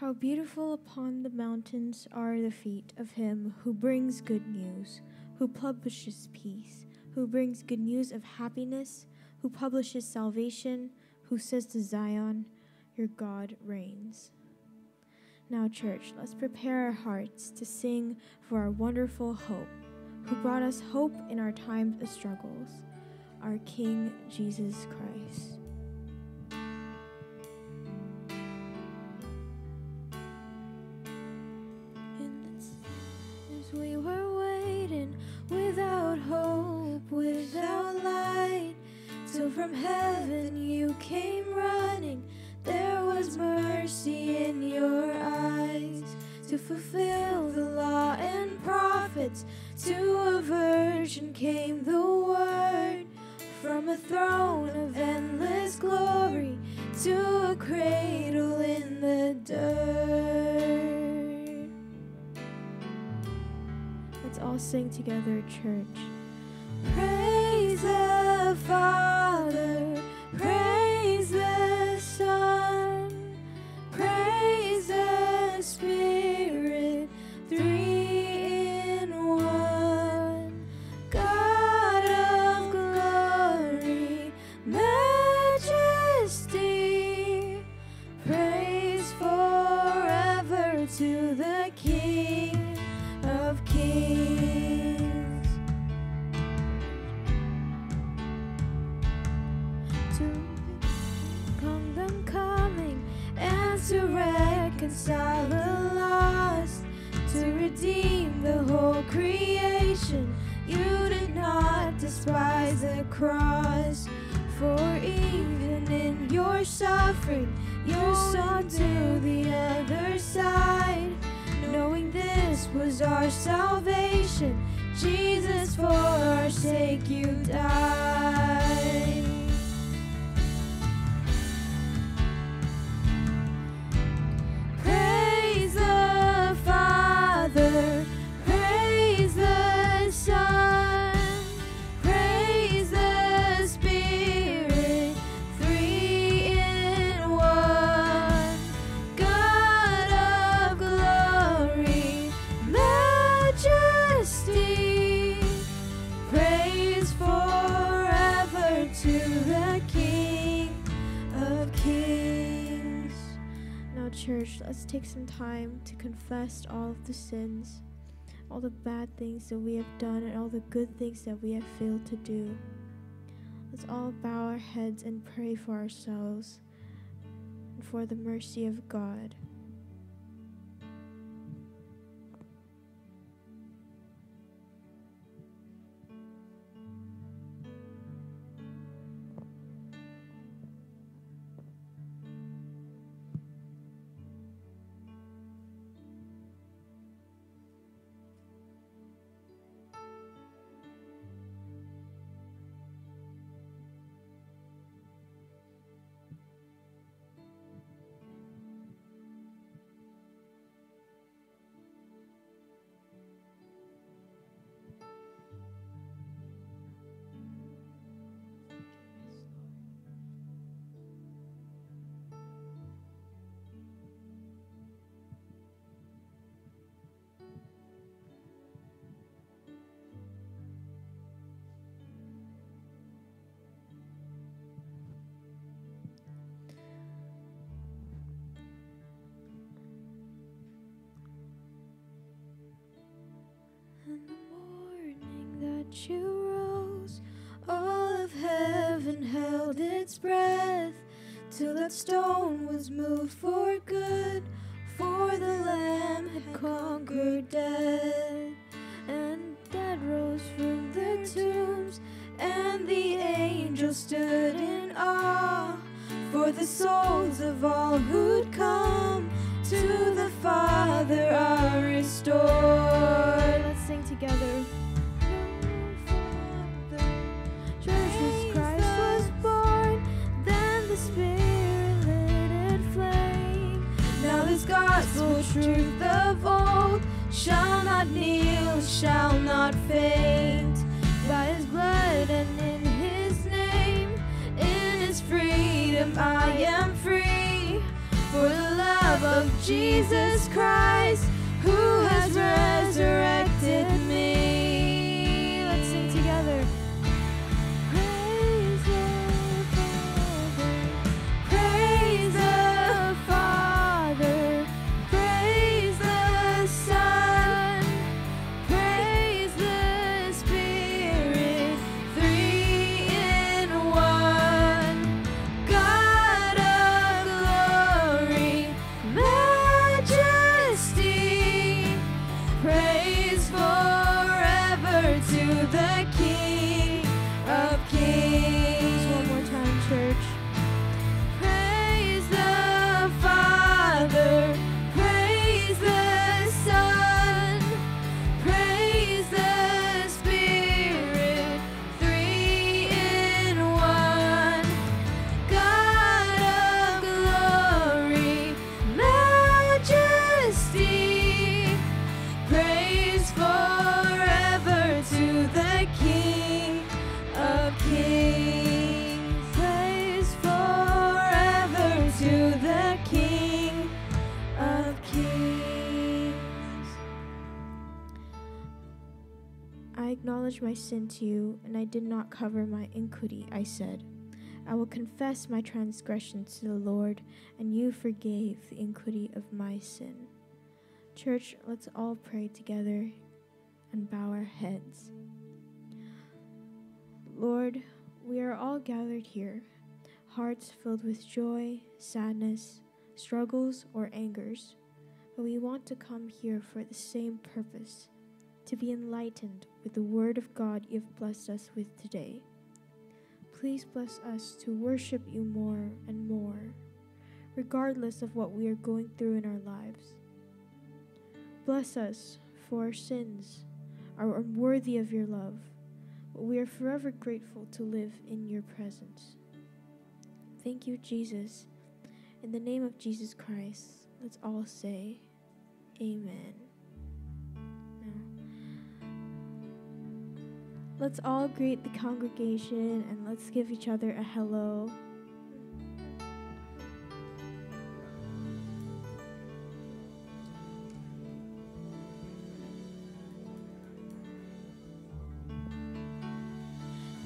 How beautiful upon the mountains are the feet of him who brings good news, who publishes peace, who brings good news of happiness, who publishes salvation, who says to Zion, Your God reigns. Now, church, let's prepare our hearts to sing for our wonderful hope, who brought us hope in our times of struggles, our King Jesus Christ. Sing together, church. Time to confess all of the sins, all the bad things that we have done, and all the good things that we have failed to do. Let's all bow our heads and pray for ourselves and for the mercy of God. That you rose, all of heaven held its breath till that stone was moved for to you, and I did not cover my iniquity, I said. I will confess my transgressions to the Lord, and you forgave the iniquity of my sin. Church, let's all pray together and bow our heads. Lord, we are all gathered here, hearts filled with joy, sadness, struggles, or angers, but we want to come here for the same purpose to be enlightened with the Word of God you've blessed us with today. Please bless us to worship you more and more, regardless of what we are going through in our lives. Bless us for our sins are unworthy of your love, but we are forever grateful to live in your presence. Thank you, Jesus. In the name of Jesus Christ, let's all say, Amen. Let's all greet the congregation and let's give each other a hello.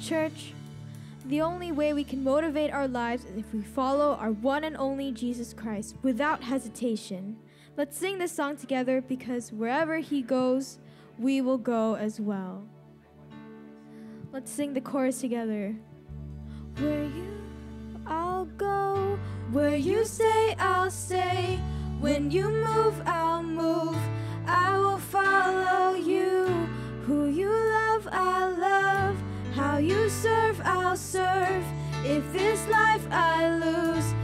Church, the only way we can motivate our lives is if we follow our one and only Jesus Christ without hesitation. Let's sing this song together because wherever He goes, we will go as well. Let's sing the chorus together. Where you I'll go, where you say I'll stay. When you move, I'll move. I will follow you. Who you love, I love. How you serve, I'll serve. If this life I lose,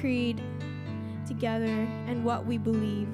creed together and what we believe.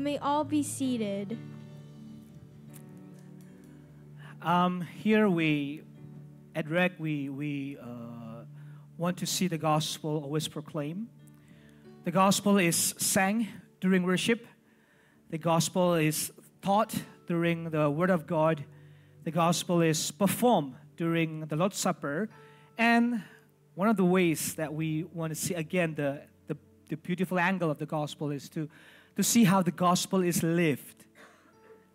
You may all be seated. Um, here we, at REC, we, we uh, want to see the gospel always proclaimed. The gospel is sang during worship. The gospel is taught during the Word of God. The gospel is performed during the Lord's Supper. And one of the ways that we want to see again the, the, the beautiful angle of the gospel is to, to see how the gospel is lived.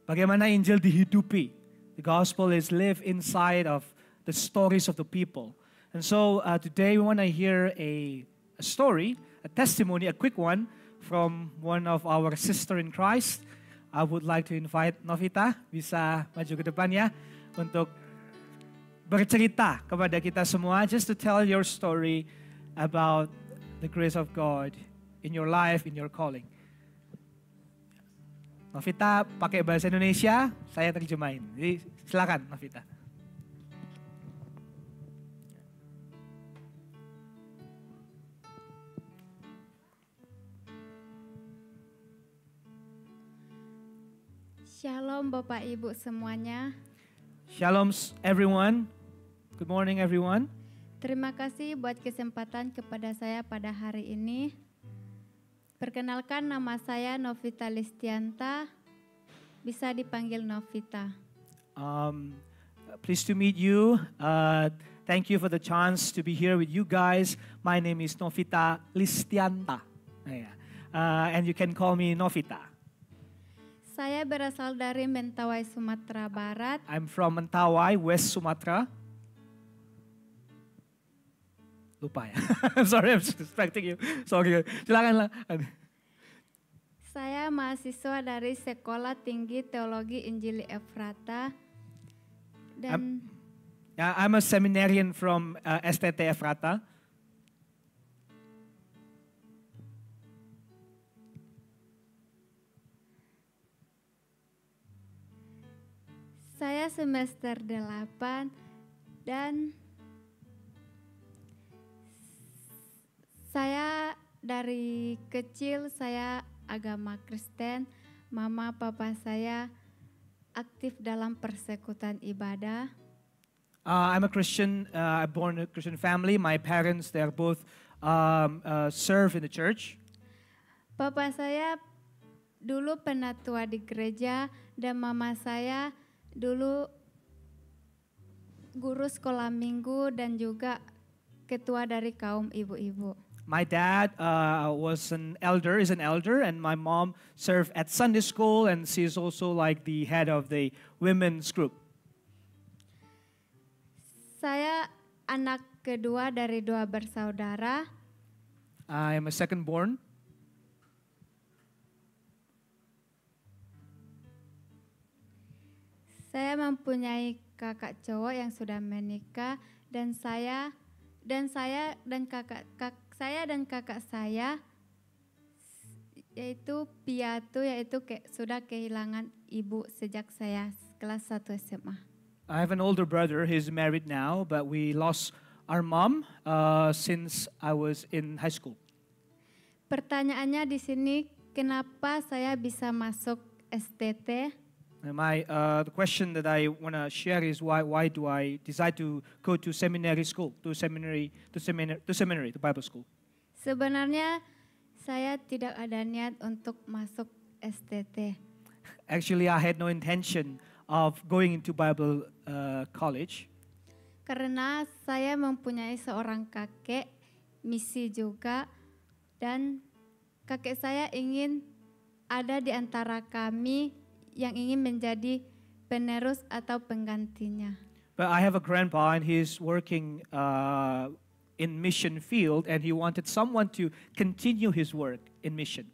Bagaimana Injil dihidupi. The gospel is lived inside of the stories of the people. And so uh, today we want to hear a, a story, a testimony, a quick one from one of our sister in Christ. I would like to invite Novita, bisa maju ke depan ya, untuk bercerita kepada kita semua, just to tell your story about the grace of God in your life, in your calling. Novita pakai bahasa Indonesia, saya terjemahin. Jadi silakan Novita. Shalom Bapak Ibu semuanya. Shalom everyone. Good morning everyone. Terima kasih buat kesempatan kepada saya pada hari ini. Perkenalkan nama saya Novita Listianta. Bisa dipanggil Novita. Um, pleased to meet you. Uh, thank you for the chance to be here with you guys. My name is Novita Listianta. Yeah. Uh, and you can call me Novita. Saya berasal dari Mentawai, Sumatera Barat. I'm from Mentawai, West Sumatra. Lupa ya. I'm sorry, I'm distracting you. Sorry. Silakan lah. Saya mahasiswa dari Sekolah Tinggi Teologi Injili Efrata. Dan Yeah, I'm a seminarian from uh, STT Efrata. saya semester 8 dan saya dari kecil saya agama Kristen. Mama papa saya aktif dalam persekutuan ibadah. Uh, I'm a Christian. Uh, I'm born in a Christian family. My parents, they're both um, uh, serve in the church. Papa saya dulu penatua di gereja dan mama saya dulu guru sekolah minggu dan juga ketua dari kaum ibu-ibu. My dad uh, was an elder, is an elder, and my mom served at Sunday school, and she's also like the head of the women's group. Saya anak kedua dari dua bersaudara. I am a second born. Saya mempunyai kakak cowok yang sudah menikah dan saya dan saya dan kakak, kak, saya dan kakak saya yaitu piatu yaitu ke, sudah kehilangan ibu sejak saya kelas 1 SMA. I have an older brother. He's married now, but we lost our mom uh, since I was in high school. Pertanyaannya di sini kenapa saya bisa masuk STT? And my uh, the question that I want to share is why why do I decide to go to seminary school, to seminary, to seminary, to seminary, to Bible school? Sebenarnya saya tidak ada niat untuk masuk STT. Actually, I had no intention of going into Bible uh, college Karena saya mempunyai seorang kakek misi juga dan kakek saya ingin ada di antara kami yang ingin menjadi penerus atau penggantinya. But I have a grandpa, and he's working uh, in mission field, and he wanted someone to continue his work in mission.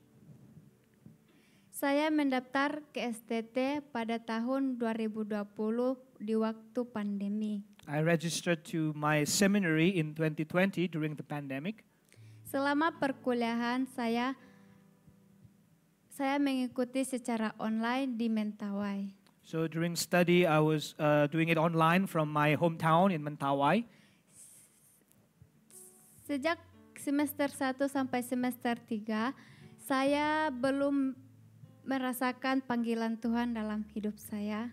Saya mendaftar ke STT pada tahun 2020 di waktu pandemi. I registered to my seminary in 2020 during the pandemic. Selama perkuliahan saya saya mengikuti secara online di Mentawai. So during study, I was uh, doing it online from my hometown in Mentawai. Sejak semester 1 sampai semester 3, saya belum merasakan panggilan Tuhan dalam hidup saya.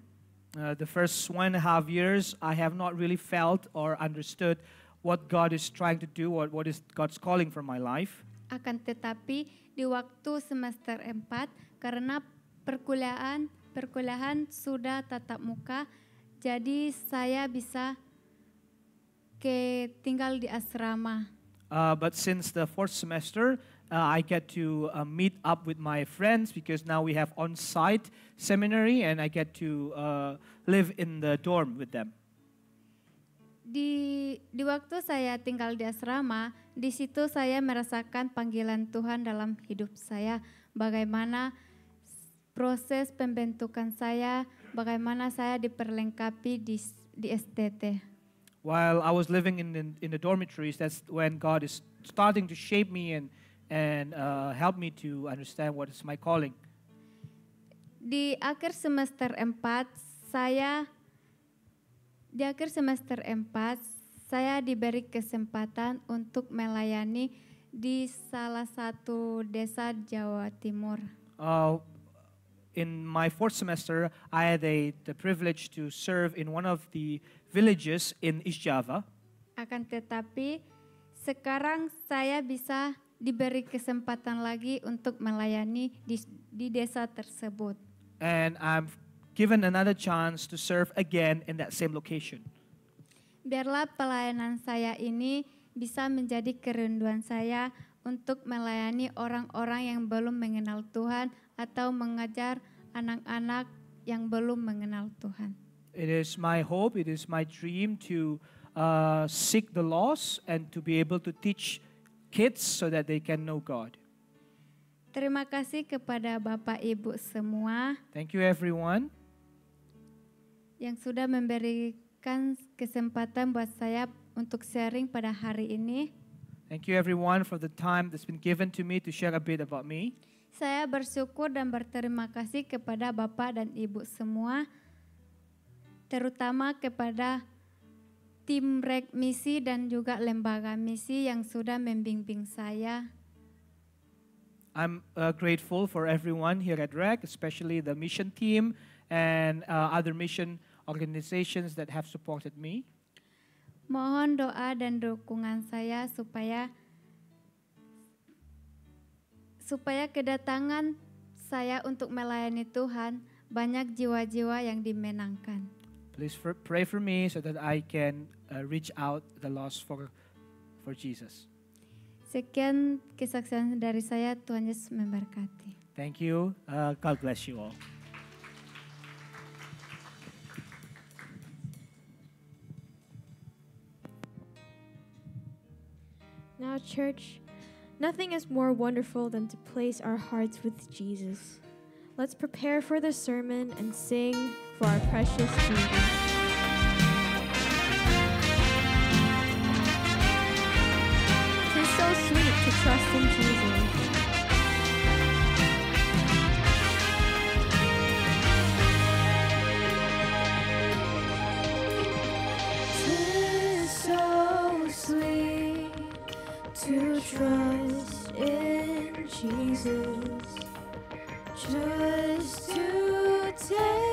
Uh, the first one and a half years, I have not really felt or understood what God is trying to do or what is God's calling for my life. Akan tetapi di waktu semester 4 karena perkuliahan perkuliahan sudah tatap muka, jadi saya bisa ke tinggal di asrama. Uh, but since the fourth semester, uh, I get to uh, meet up with my friends because now we have on-site seminary, and I get to uh, live in the dorm with them. Di di waktu saya tinggal di asrama, di situ saya merasakan panggilan Tuhan dalam hidup saya. Bagaimana proses pembentukan saya, bagaimana saya diperlengkapi di di STT. While I was living in, in, in the dormitories, that's when God is starting to shape me and, and uh, help me to understand what is my calling. Di akhir semester 4 saya di akhir semester 4 saya diberi kesempatan untuk melayani di salah satu desa Jawa Timur. Uh, in my fourth semester, I had a, the privilege to serve in one of the villages in East Java. Akan tetapi sekarang saya bisa diberi kesempatan lagi untuk melayani di, di desa tersebut. and I'm given another chance to serve again in that same location. Biarlah pelayanan saya ini bisa menjadi kerinduan saya untuk melayani orang-orang yang belum mengenal Tuhan atau mengajar anak-anak yang belum mengenal Tuhan. It is my hope, it is my dream to uh, seek the lost and to be able to teach kids so that they can know God. Terima kasih kepada Bapak Ibu semua Thank you, everyone, yang sudah memberikan kesempatan buat saya untuk sharing pada hari ini. Thank you, everyone, for the time that's been given to me to share a bit about me. Saya bersyukur dan berterima kasih kepada Bapak dan Ibu semua, terutama kepada tim rek misi dan juga lembaga misi yang sudah membimbing saya. I'm uh, grateful for everyone here at REC, especially the mission team and uh, other mission organizations that have supported me. Mohon doa dan dukungan saya supaya supaya kedatangan saya untuk melayani Tuhan banyak jiwa-jiwa yang dimenangkan. Please for, pray for me so that I can uh, reach out the lost for, for Jesus. Sekian kesaksian dari saya, Tuhan Yesus memberkati. Thank you. Uh, God bless you all. Now, church, nothing is more wonderful than to place our hearts with Jesus. Let's prepare for the sermon and sing for our precious Jesus. Tis so sweet to trust in Jesus. Trust in Jesus, just to take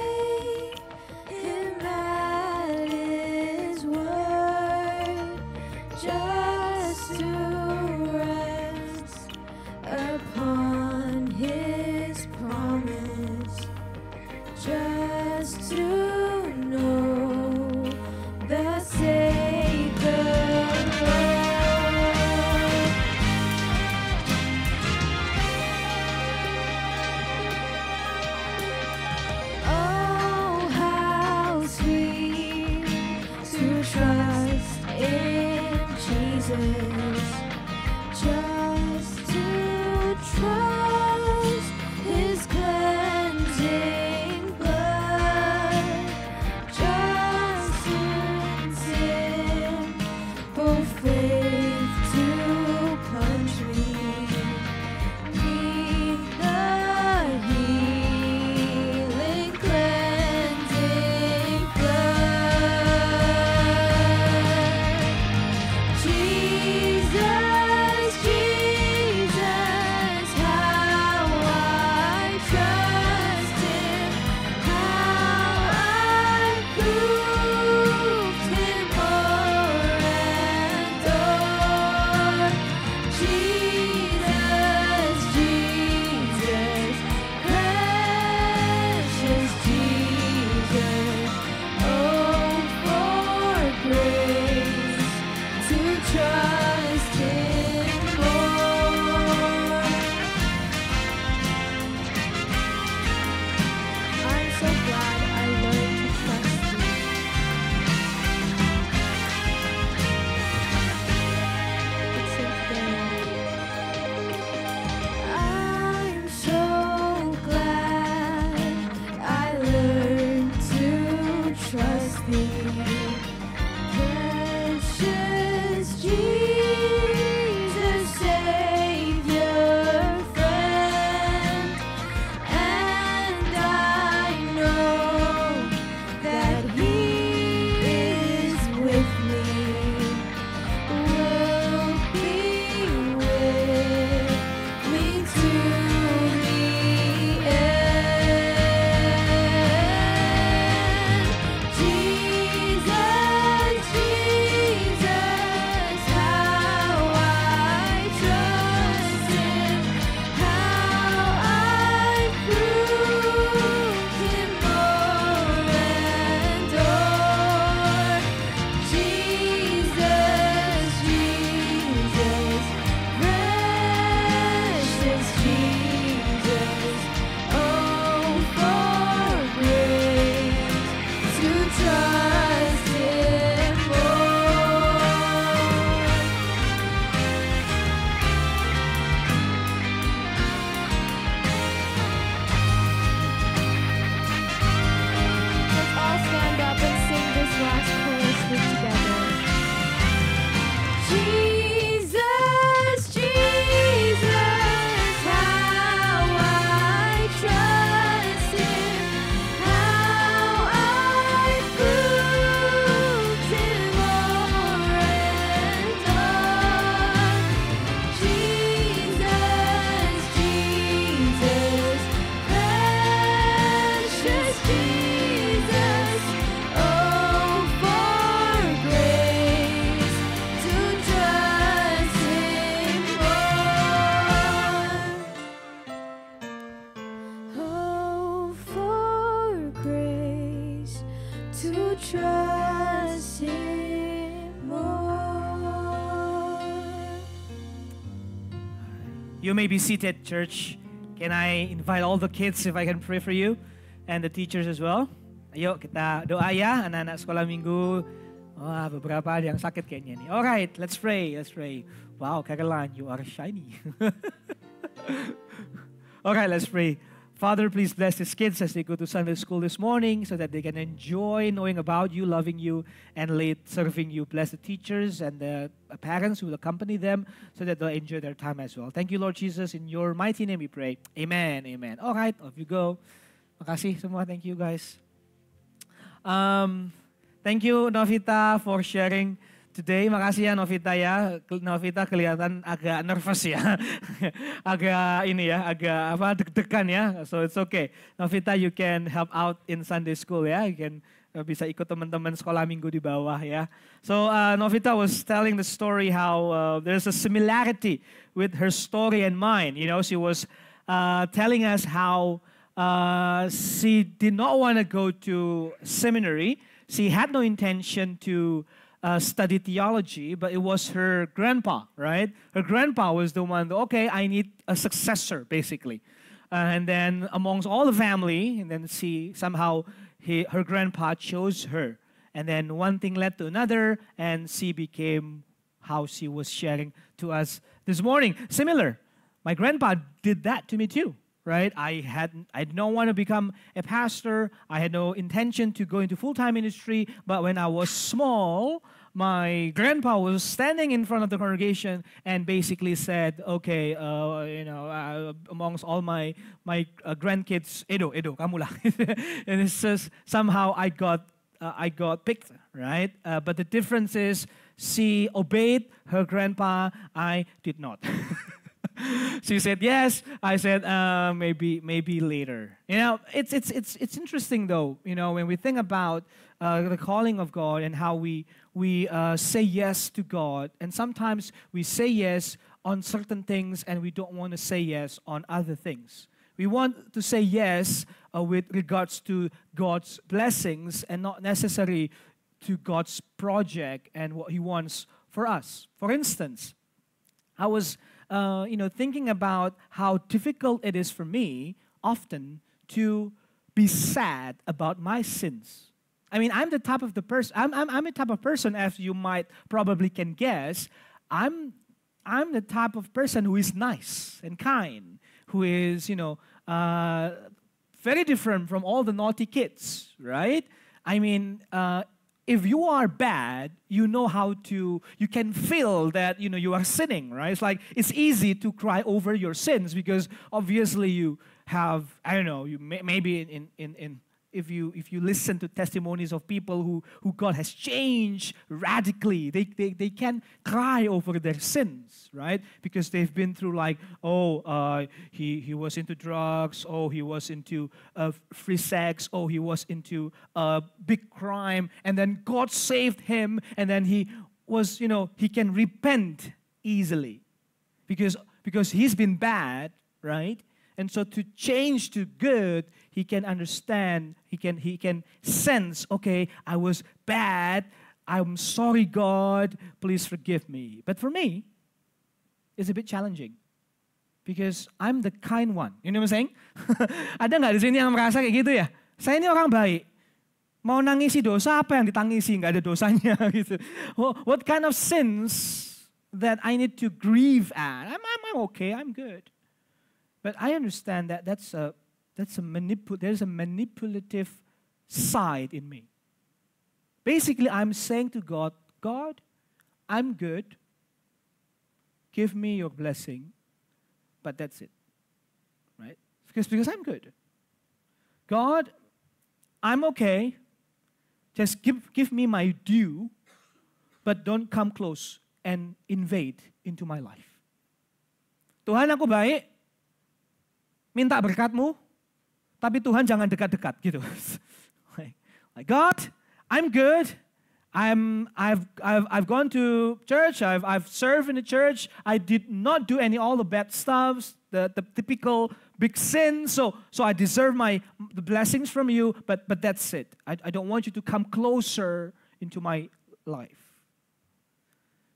You may be seated, church. Can I invite all the kids if I can pray for you and the teachers as well? Ayo kita doa ya anak-anak sekolah minggu. Wah, beberapa ada yang sakit kayaknya nih. Alright, let's pray, let's pray. Wow, Caroline, you are shiny. Alright, let's pray. Father, please bless these kids as they go to Sunday school this morning so that they can enjoy knowing about you, loving you, and late serving you. Bless the teachers and the parents who will accompany them so that they'll enjoy their time as well. Thank you, Lord Jesus. In your mighty name we pray. Amen. Amen. All right, off you go. Semua. Thank you, guys. Um, thank you, Novita, for sharing today. Makasih ya Novita ya. Novita kelihatan agak nervous ya. agak ini ya, agak apa deg-degan ya. So it's okay. Novita you can help out in Sunday school ya. You can uh, bisa ikut teman-teman sekolah minggu di bawah ya. So uh, Novita was telling the story how uh, there's a similarity with her story and mine. You know, she was uh, telling us how uh, she did not want to go to seminary. She had no intention to uh, study theology, but it was her grandpa, right? Her grandpa was the one, okay, I need a successor, basically. Uh, and then amongst all the family, and then she somehow, he, her grandpa chose her. And then one thing led to another, and she became how she was sharing to us this morning. Similar, my grandpa did that to me too right? I had I don't want to become a pastor. I had no intention to go into full-time ministry, but when I was small, my grandpa was standing in front of the congregation and basically said, "Okay, uh, you know, uh, amongst all my my uh, grandkids, Edo, Edo, kamula," and it says somehow I got uh, I got picked, right? Uh, but the difference is she obeyed her grandpa. I did not. she said yes. I said uh, maybe maybe later. You know, it's it's it's it's interesting though. You know, when we think about uh, the calling of God and how we we uh, say yes to God, and sometimes we say yes on certain things and we don't want to say yes on other things. We want to say yes uh, with regards to God's blessings and not necessarily to God's project and what He wants for us. For instance, I was uh, you know, thinking about how difficult it is for me often to be sad about my sins. I mean, I'm the type of the person. I'm, I'm, I'm the type of person, as you might probably can guess. I'm I'm the type of person who is nice and kind, who is you know uh, very different from all the naughty kids, right? I mean, uh, if you are bad, you know how to, you can feel that, you know, you are sinning, right? It's like, it's easy to cry over your sins because obviously you have, I don't know, you may, maybe in, in, in, if you if you listen to testimonies of people who, who God has changed radically, they, they, they can cry over their sins, right? Because they've been through like, oh, uh, he, he was into drugs, oh, he was into uh, free sex, oh, he was into a uh, big crime, and then God saved him, and then he was, you know, he can repent easily because because he's been bad, right? And so to change to good, he can understand, he can he can sense, okay, I was bad. I'm sorry God, please forgive me. But for me, it's a bit challenging. Because I'm the kind one. You know what I'm saying? Ada nggak di sini yang merasa kayak gitu ya? Saya ini orang baik. Mau nangisi dosa apa yang ditangisi? Nggak ada dosanya gitu. What kind of sins that I need to grieve at? I'm, I'm, I'm okay. I'm good. But I understand that that's a, that's a manipul- there's a manipulative side in me. Basically, I'm saying to God, God, I'm good. Give me your blessing. But that's it. Right? Because, because I'm good. God, I'm okay. Just give, give me my due, but don't come close and invade into my life. Tuhan aku baik, minta berkatmu, tapi Tuhan jangan dekat-dekat gitu. like God, I'm good. I'm, I've, I've, I've gone to church. I've, I've served in the church. I did not do any all the bad stuff, the, the typical big sins. So, so I deserve my the blessings from you. But, but that's it. I, I don't want you to come closer into my life.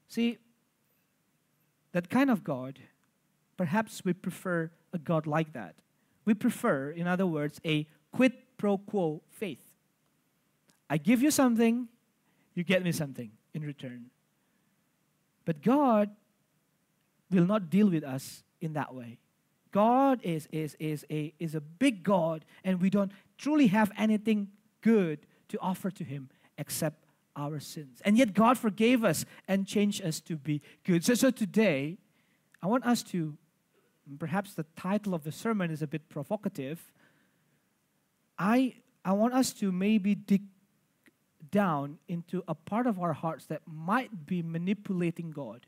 See, that kind of God, perhaps we prefer a God like that. We prefer, in other words, a quid pro quo faith. I give you something, you get me something in return. But God will not deal with us in that way. God is, is, is, a, is a big God, and we don't truly have anything good to offer to Him except our sins. And yet, God forgave us and changed us to be good. So, so today, I want us to perhaps the title of the sermon is a bit provocative. I, I want us to maybe dig down into a part of our hearts that might be manipulating God.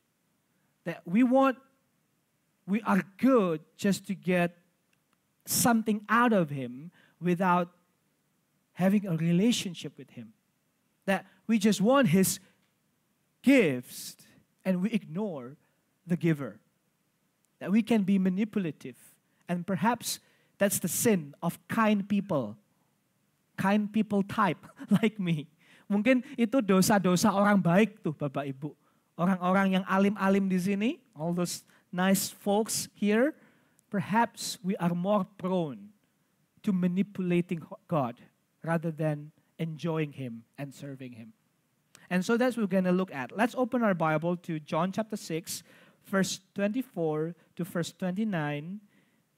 That we want, we are good just to get something out of Him without having a relationship with Him. That we just want His gifts and we ignore the giver that we can be manipulative. And perhaps that's the sin of kind people. Kind people type like me. Mungkin itu dosa-dosa orang baik tuh Bapak Ibu. Orang-orang yang alim-alim di sini, all those nice folks here, perhaps we are more prone to manipulating God rather than enjoying Him and serving Him. And so that's what we're going to look at. Let's open our Bible to John chapter 6, verse 24 to verse 29.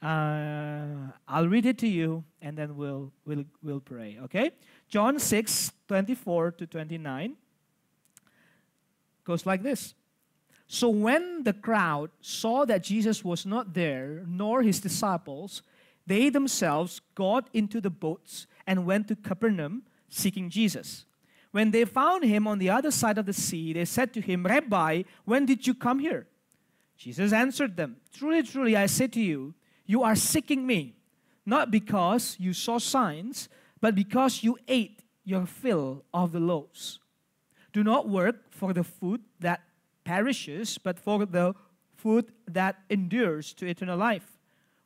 Uh, I'll read it to you and then we'll, we'll, we'll pray, okay? John 6, 24 to 29 goes like this. So when the crowd saw that Jesus was not there, nor his disciples, they themselves got into the boats and went to Capernaum seeking Jesus. When they found him on the other side of the sea, they said to him, Rabbi, when did you come here? Jesus answered them, Truly, truly, I say to you, you are seeking me, not because you saw signs, but because you ate your fill of the loaves. Do not work for the food that perishes, but for the food that endures to eternal life,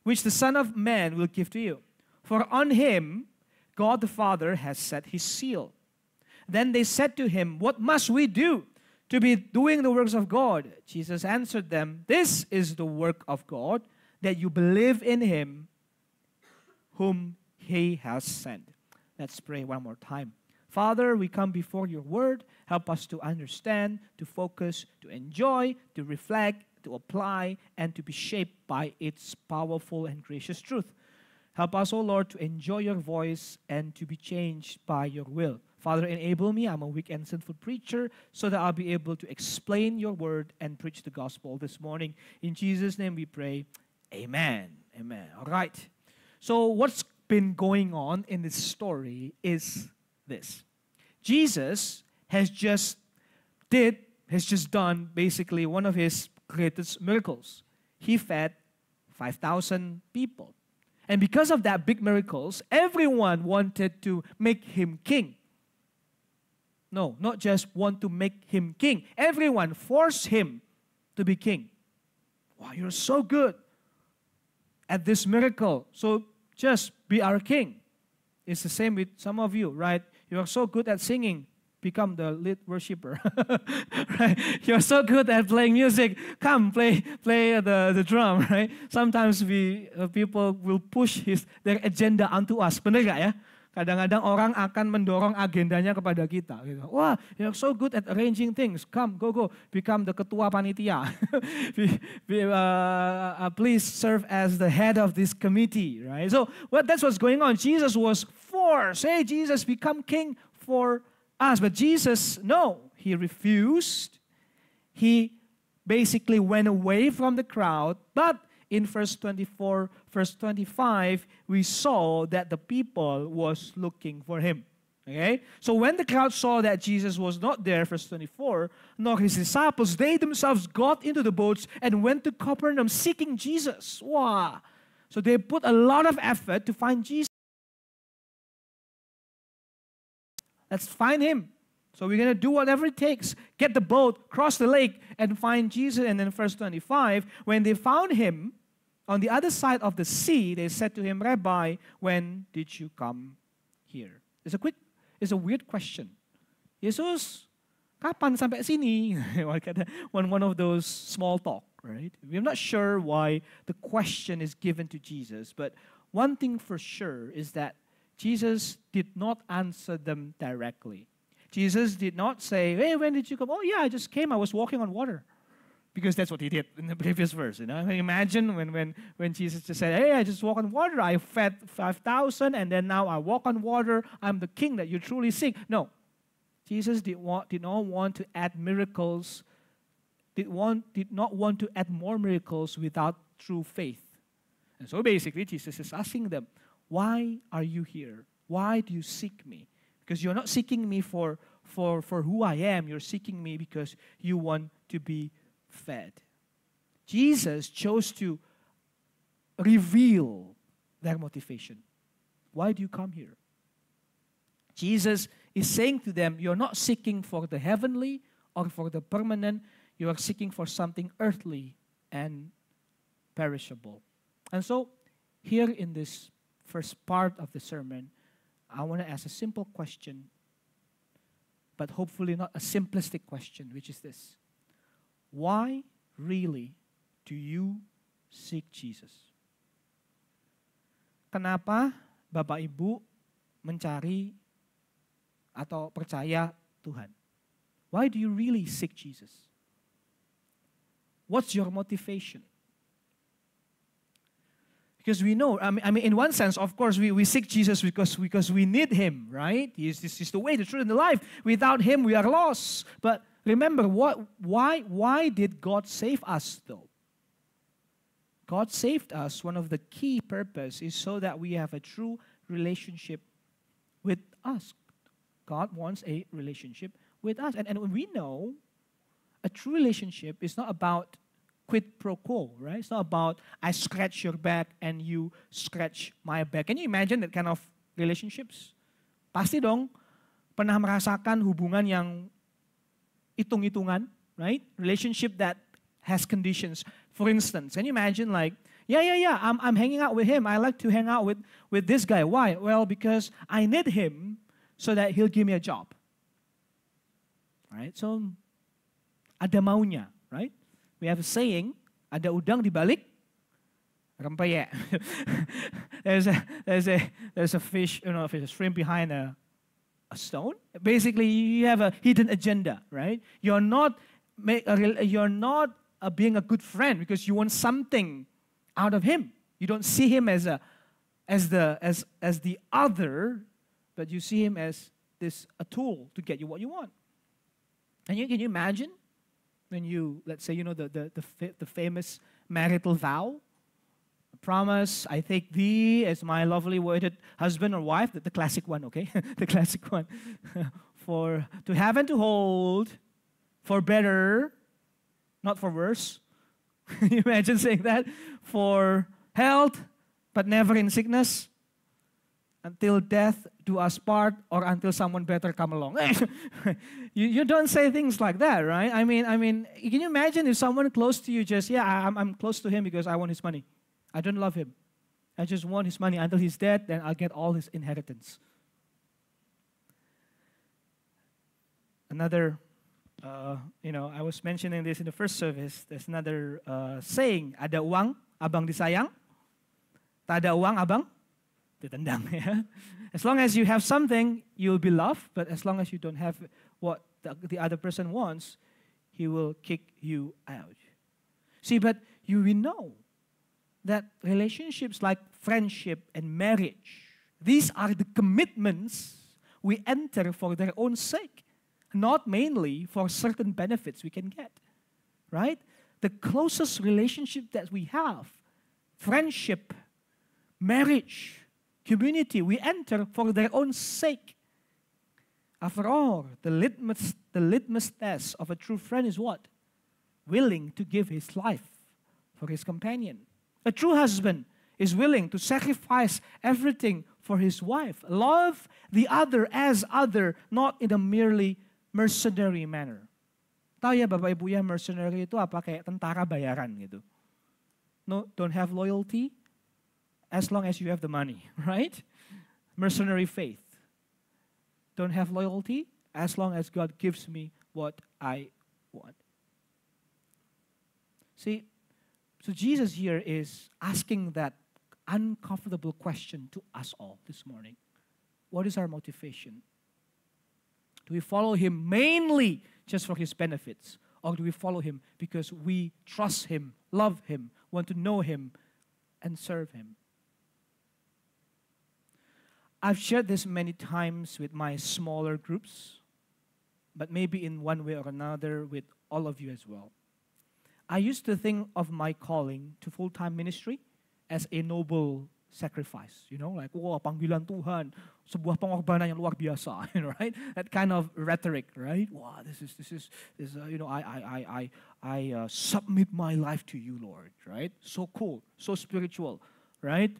which the Son of Man will give to you. For on him God the Father has set his seal. Then they said to him, What must we do to be doing the works of God. Jesus answered them, This is the work of God, that you believe in him whom he has sent. Let's pray one more time. Father, we come before your word. Help us to understand, to focus, to enjoy, to reflect, to apply, and to be shaped by its powerful and gracious truth. Help us, O oh Lord, to enjoy your voice and to be changed by your will. Father, enable me. I'm a weak and sinful preacher so that I'll be able to explain your word and preach the gospel this morning. In Jesus' name we pray. Amen. Amen. All right. So, what's been going on in this story is this Jesus has just did, has just done basically one of his greatest miracles. He fed 5,000 people. And because of that big miracles, everyone wanted to make him king. No, not just want to make him king. Everyone forced him to be king. Wow, you're so good at this miracle. So just be our king. It's the same with some of you, right? You are so good at singing become the lead worshiper. right? You're so good at playing music. Come play play the, the drum, right? Sometimes we uh, people will push his their agenda onto us. Benar gak ya? Kadang-kadang orang akan mendorong agendanya kepada kita. Gitu. Wah, you're so good at arranging things. Come, go, go. Become the ketua panitia. be, be, uh, uh, please serve as the head of this committee, right? So well, that's what's going on. Jesus was forced. Hey, Jesus, become king for us. But Jesus, no, he refused. He basically went away from the crowd. But in verse 24, verse 25, we saw that the people was looking for him. Okay? So when the crowd saw that Jesus was not there, verse 24, nor his disciples, they themselves got into the boats and went to Capernaum seeking Jesus. Wow. So they put a lot of effort to find Jesus. Let's find him. So we're going to do whatever it takes. Get the boat, cross the lake, and find Jesus. And then, verse 25, when they found him on the other side of the sea, they said to him, Rabbi, when did you come here? It's a quick, it's a weird question. Yesus, kapan sampai sini? one, one of those small talk, right? We're not sure why the question is given to Jesus, but one thing for sure is that Jesus did not answer them directly. Jesus did not say, Hey, when did you come? Oh, yeah, I just came. I was walking on water. Because that's what he did in the previous verse. You know? Imagine when, when, when Jesus just said, Hey, I just walk on water. I fed 5,000 and then now I walk on water. I'm the king that you truly seek. No. Jesus did, want, did not want to add miracles, did, want, did not want to add more miracles without true faith. And so basically, Jesus is asking them, why are you here? Why do you seek me? Because you're not seeking me for, for, for who I am, you're seeking me because you want to be fed. Jesus chose to reveal their motivation. Why do you come here? Jesus is saying to them, You're not seeking for the heavenly or for the permanent, you are seeking for something earthly and perishable. And so, here in this first part of the sermon, I want to ask a simple question, but hopefully not a simplistic question, which is this Why really do you seek Jesus? Kenapa Bapak Ibu mencari atau percaya Tuhan? Why do you really seek Jesus? What's your motivation? Because we know, I mean, I mean, in one sense, of course, we, we seek Jesus because, because we need him, right? This is the way, the truth, and the life. Without him, we are lost. But remember, what, why, why did God save us, though? God saved us. One of the key purpose is so that we have a true relationship with us. God wants a relationship with us. And, and we know a true relationship is not about quid pro quo, right? It's not about I scratch your back and you scratch my back. Can you imagine that kind of relationships? Pasti dong pernah merasakan hubungan yang hitung-hitungan, right? Relationship that has conditions. For instance, can you imagine like, yeah, yeah, yeah, I'm, I'm hanging out with him. I like to hang out with, with this guy. Why? Well, because I need him so that he'll give me a job. Right? So, ada maunya, right? we have a saying, ada udang di balik rempeyek. there's a there's a there's a fish, you know, fish, a shrimp behind a a stone. Basically, you have a hidden agenda, right? You're not you're not a, being a good friend because you want something out of him. You don't see him as a as the as as the other, but you see him as this a tool to get you what you want. And you can you imagine when you let's say you know the the the, the famous marital vow, promise I take thee as my lovely worded husband or wife, the, the classic one, okay, the classic one, for to have and to hold, for better, not for worse. you imagine saying that for health, but never in sickness until death do us part or until someone better come along. you, you don't say things like that, right? I mean, I mean, can you imagine if someone close to you just, yeah, I'm, I'm close to him because I want his money. I don't love him. I just want his money until he's dead, then I'll get all his inheritance. Another, uh, you know, I was mentioning this in the first service. There's another uh, saying, ada uang, abang disayang. Tak ada uang, abang ditendang. As long as you have something, you'll be loved. But as long as you don't have what the, the other person wants, he will kick you out. See, but you will know that relationships like friendship and marriage, these are the commitments we enter for their own sake, not mainly for certain benefits we can get. Right? The closest relationship that we have, friendship, marriage, community we enter for their own sake. After all, the litmus, the litmus test of a true friend is what? Willing to give his life for his companion. A true husband is willing to sacrifice everything for his wife. Love the other as other, not in a merely mercenary manner. Tahu ya Bapak Ibu ya mercenary itu apa ah, kayak tentara bayaran gitu. No, don't have loyalty, as long as you have the money, right? Mercenary faith. Don't have loyalty as long as God gives me what I want. See, so Jesus here is asking that uncomfortable question to us all this morning. What is our motivation? Do we follow him mainly just for his benefits? Or do we follow him because we trust him, love him, want to know him, and serve him? I've shared this many times with my smaller groups, but maybe in one way or another with all of you as well. I used to think of my calling to full time ministry as a noble sacrifice, you know, like, wah, panggilan Tuhan, sebuah pengorbanan yang luar biasa, right? That kind of rhetoric, right? Wow, this is, this is, this, uh, you know, I, I, I, I, I uh, submit my life to you, Lord, right? So cool, so spiritual, right?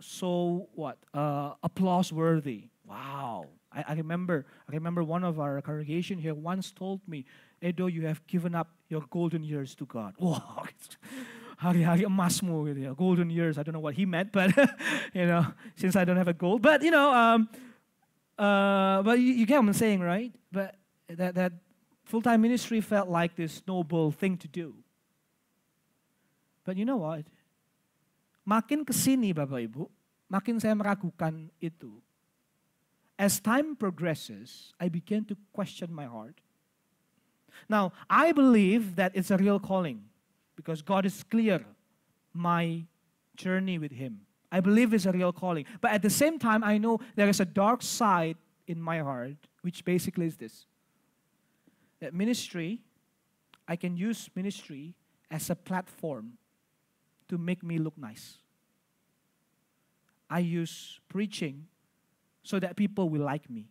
so what? Uh, applause worthy. Wow. I, I remember I remember one of our congregation here once told me, Edo, you have given up your golden years to God. Wow. Hari-hari emasmu. Golden years. I don't know what he meant, but you know, since I don't have a gold. But you know, um, uh, but you, you get what I'm saying, right? But that that full-time ministry felt like this noble thing to do. But you know what? Makin kesini Bapak Ibu, makin saya meragukan itu. As time progresses, I began to question my heart. Now, I believe that it's a real calling because God is clear my journey with Him. I believe it's a real calling. But at the same time, I know there is a dark side in my heart, which basically is this that ministry, I can use ministry as a platform to make me look nice. I use preaching so that people will like me.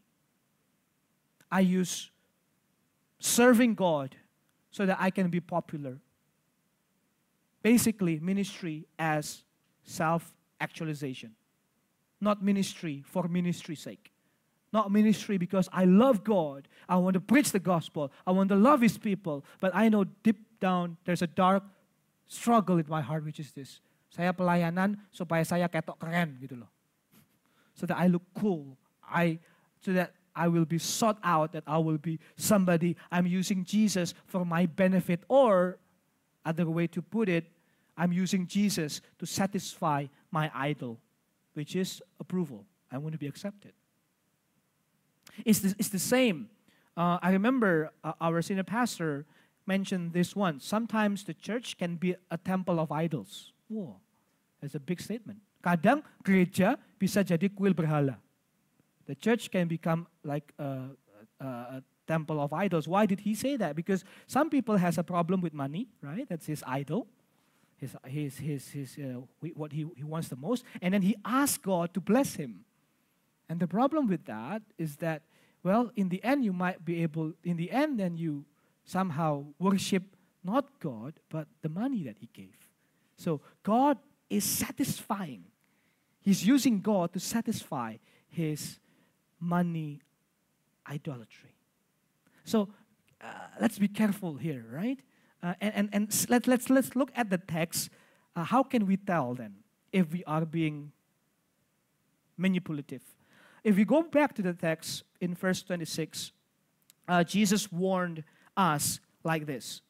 I use serving God so that I can be popular. Basically, ministry as self actualization, not ministry for ministry's sake. Not ministry because I love God. I want to preach the gospel. I want to love His people. But I know deep down there's a dark struggle in my heart, which is this. Saya pelayanan supaya saya ketok keren gitu loh. So that I look cool. I so that I will be sought out, that I will be somebody. I'm using Jesus for my benefit. Or, other way to put it, I'm using Jesus to satisfy my idol, which is approval. I want to be accepted. It's the, it's the same. Uh, I remember uh, our senior pastor mentioned this once. Sometimes the church can be a temple of idols. Whoa, that's a big statement. Kadang gereja bisa jadi kuil berhala. The church can become like a, a, a temple of idols. Why did he say that? Because some people has a problem with money, right? That's his idol. His, his, his, his, uh, what he, he wants the most. And then he asks God to bless him. And the problem with that is that, well, in the end, you might be able, in the end, then you somehow worship not God, but the money that he gave. So God is satisfying. He's using God to satisfy his money idolatry. So uh, let's be careful here, right? Uh, and and, and let, let's, let's look at the text. Uh, how can we tell then if we are being manipulative? If we go back to the text in verse 26, uh, Jesus warned us like this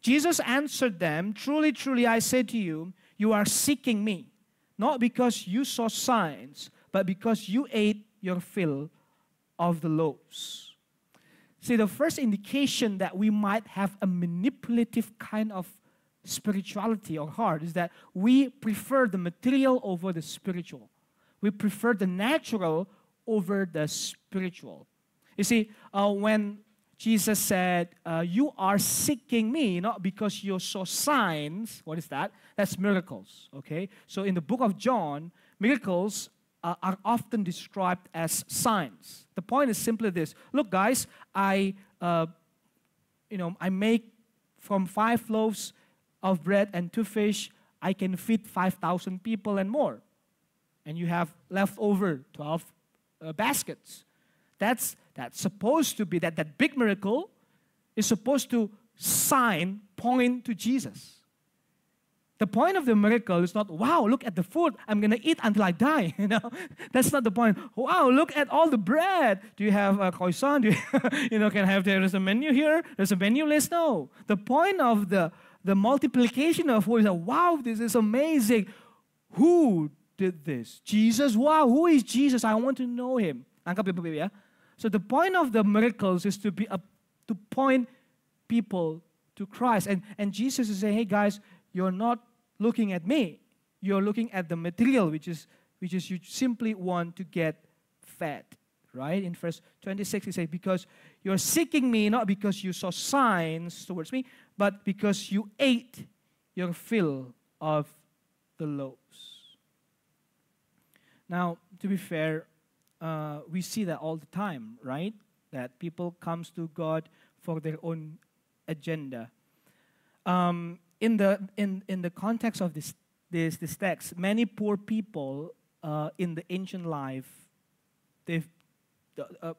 Jesus answered them, Truly, truly, I say to you, you are seeking me, not because you saw signs, but because you ate your fill of the loaves. See, the first indication that we might have a manipulative kind of spirituality or heart is that we prefer the material over the spiritual. We prefer the natural over the spiritual. You see, uh, when Jesus said, uh, You are seeking me not because you saw signs. What is that? That's miracles, okay? So in the book of John, miracles uh, are often described as signs. The point is simply this Look, guys, I, uh, you know, I make from five loaves of bread and two fish, I can feed 5,000 people and more. And you have left over 12 uh, baskets. That's, that's supposed to be, that, that big miracle is supposed to sign, point to Jesus. The point of the miracle is not, wow, look at the food. I'm going to eat until I die. You know, that's not the point. Wow, look at all the bread. Do you have a croissant? Do you, you know, can I have there is a menu here? There's a menu list. No. The point of the the multiplication of food is that, wow, this is amazing. Who did this? Jesus. Wow, who is Jesus? I want to know him. So the point of the miracles is to be a, to point people to Christ. And, and Jesus is saying, hey guys, you're not looking at me. You're looking at the material, which is which is you simply want to get fed. Right? In verse 26, he says, Because you're seeking me not because you saw signs towards me, but because you ate your fill of the loaves. Now, to be fair, uh, we see that all the time, right? That people comes to God for their own agenda. Um, in the in in the context of this this this text, many poor people uh, in the ancient life, they've uh,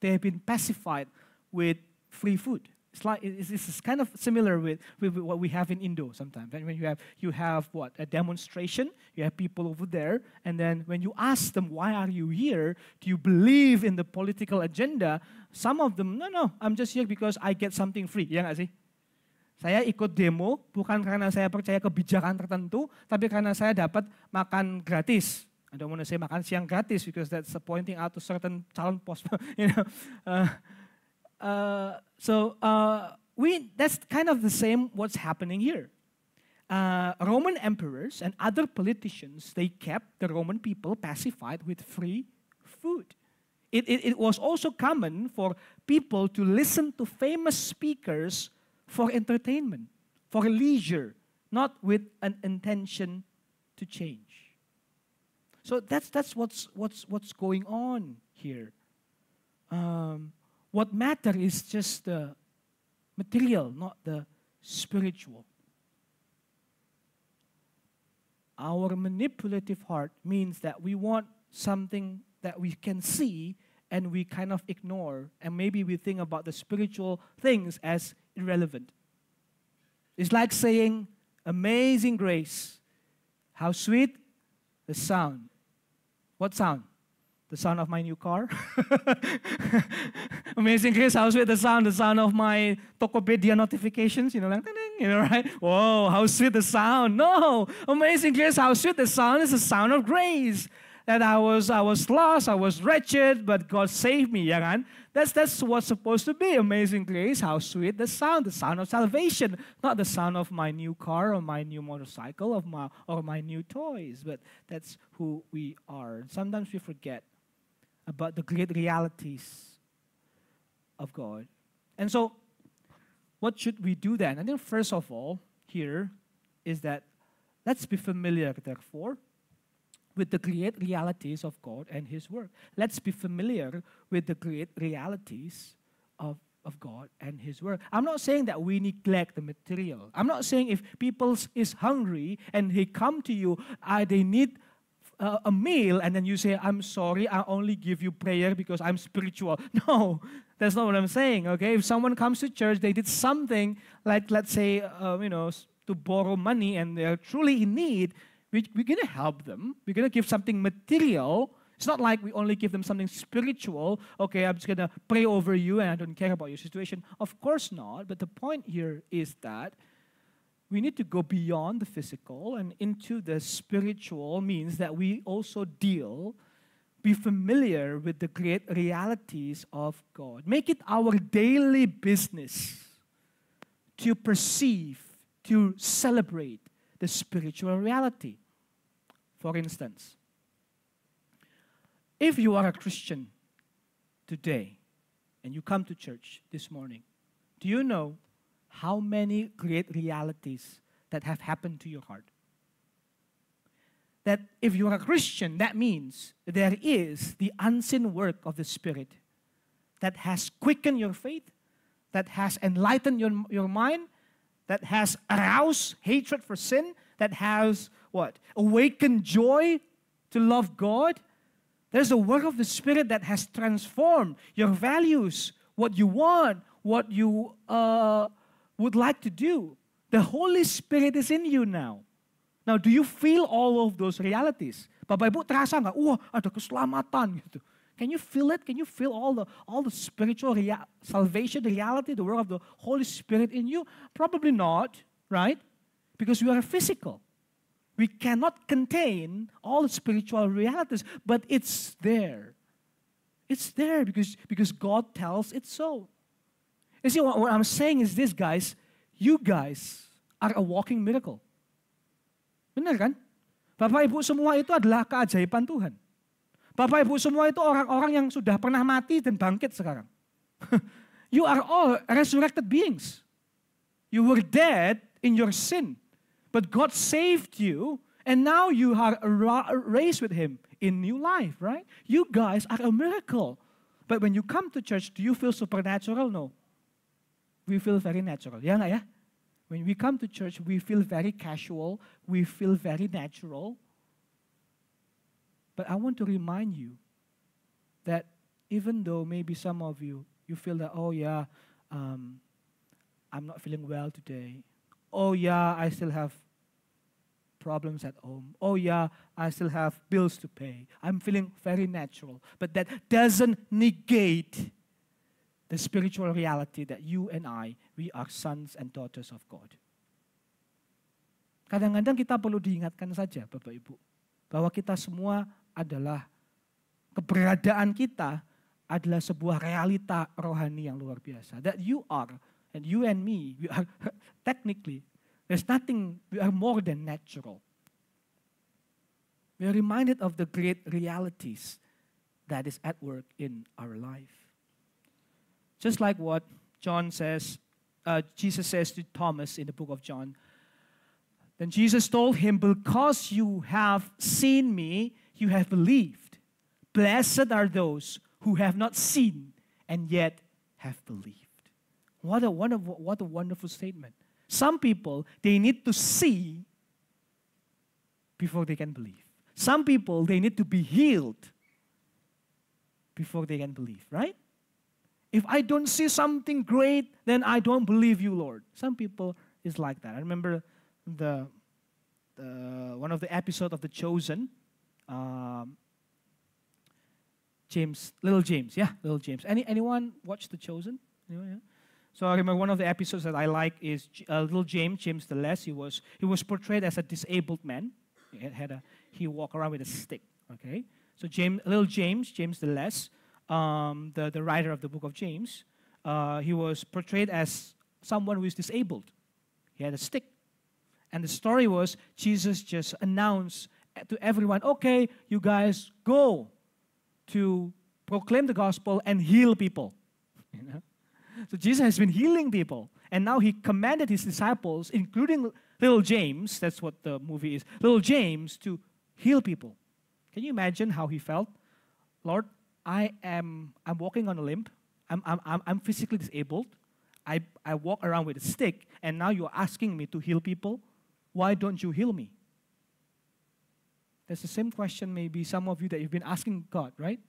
they have been pacified with free food. It's like it's, it's kind of similar with, with, what we have in Indo sometimes. When you have you have what a demonstration, you have people over there, and then when you ask them why are you here, do you believe in the political agenda? Some of them, no, no, I'm just here because I get something free. Ya nggak sih? Saya ikut demo bukan karena saya percaya kebijakan tertentu, tapi karena saya dapat makan gratis. I don't want to say makan siang gratis because that's pointing out to certain calon pos. you know, uh, uh, so uh, we that's kind of the same what's happening here. Uh, Roman emperors and other politicians they kept the Roman people pacified with free food. It, it, it was also common for people to listen to famous speakers for entertainment, for leisure, not with an intention to change. So that's, that's what's, what's, what's going on here. Um, what matter is just the material, not the spiritual. Our manipulative heart means that we want something that we can see and we kind of ignore, and maybe we think about the spiritual things as irrelevant. It's like saying, Amazing grace, how sweet the sound. What sound? the sound of my new car. Amazing Grace, how sweet the sound, the sound of my Tokopedia notifications, you know, like, you know, right? Whoa, how sweet the sound. No, Amazing Grace, how sweet the sound is the sound of grace. That I was, I was lost, I was wretched, but God saved me, yeah, That's, that's what's supposed to be. Amazing grace, how sweet the sound, the sound of salvation, not the sound of my new car or my new motorcycle or my, or my new toys, but that's who we are. Sometimes we forget about the great realities of God. And so, what should we do then? I think, first of all, here is that let's be familiar, therefore, with the great realities of God and His work. Let's be familiar with the great realities of, of God and His work. I'm not saying that we neglect the material. I'm not saying if people is hungry and they come to you, uh, they need uh, a meal, and then you say, I'm sorry, I only give you prayer because I'm spiritual. No, that's not what I'm saying, okay? If someone comes to church, they did something like, let's say, uh, you know, to borrow money and they're truly in need, we, we're going to help them. We're going to give something material. It's not like we only give them something spiritual. Okay, I'm just going to pray over you and I don't care about your situation. Of course not. But the point here is that we need to go beyond the physical and into the spiritual means that we also deal, be familiar with the great realities of God. Make it our daily business to perceive, to celebrate the spiritual reality. For instance, if you are a Christian today and you come to church this morning, do you know how many great realities that have happened to your heart? That if you are a Christian, that means there is the unseen work of the Spirit that has quickened your faith, that has enlightened your, your mind, that has aroused hatred for sin, that has what? Awakened joy to love God. There's a work of the Spirit that has transformed your values, what you want, what you uh, would like to do. The Holy Spirit is in you now. Now, do you feel all of those realities? Bapak Ibu terasa nggak? Wah, ada keselamatan gitu. Can you feel it? Can you feel all the all the spiritual rea- salvation, the reality, the work of the Holy Spirit in you? Probably not, right? Because we are physical. We cannot contain all the spiritual realities, but it's there. It's there because, because God tells it so. You see, what, what I'm saying is this, guys. You guys are a walking miracle. Benar kan? Bapak Ibu semua itu adalah keajaiban Tuhan. Bapak Ibu semua itu orang-orang yang sudah pernah mati dan bangkit sekarang. you are all resurrected beings. You were dead in your sin. But God saved you, and now you are raised with Him in new life, right? You guys are a miracle. But when you come to church, do you feel supernatural? No. We feel very natural. Yeah, yeah? When we come to church, we feel very casual, we feel very natural. But I want to remind you that even though maybe some of you, you feel that, oh yeah, um, I'm not feeling well today. Oh yeah, I still have problems at home. Oh, yeah, I still have bills to pay. I'm feeling very natural. But that doesn't negate the spiritual reality that you and I, we are sons and daughters of God. Kadang-kadang kita perlu diingatkan saja, Bapak Ibu, bahwa kita semua adalah keberadaan kita adalah sebuah realita rohani yang luar biasa. That you are, and you and me, we are technically There's nothing, we are more than natural. We are reminded of the great realities that is at work in our life. Just like what John says, uh, Jesus says to Thomas in the book of John. Then Jesus told him, Because you have seen me, you have believed. Blessed are those who have not seen and yet have believed. What a, wonderful, what a wonderful statement. Some people, they need to see before they can believe. Some people, they need to be healed before they can believe, right? If I don't see something great, then I don't believe you, Lord. Some people is like that. I remember the, the one of the episodes of The Chosen. Um, James, little James, yeah, little James. Any anyone watch The Chosen? Anyone, yeah? So I remember one of the episodes that I like is uh, little James, James the Less. He was he was portrayed as a disabled man. He had a he walked around with a stick. Okay, so James, little James, James the Less, um, the the writer of the book of James, uh, he was portrayed as someone who is disabled. He had a stick, and the story was Jesus just announced to everyone, "Okay, you guys go to proclaim the gospel, and heal people. You know? So Jesus has been healing people. And now he commanded his disciples, including little James, that's what the movie is, little James, to heal people. Can you imagine how he felt? Lord, I am I'm walking on a limb. I'm, I'm, I'm, I'm physically disabled. I, I walk around with a stick, and now you're asking me to heal people. Why don't you heal me? That's the same question maybe some of you that you've been asking God, right?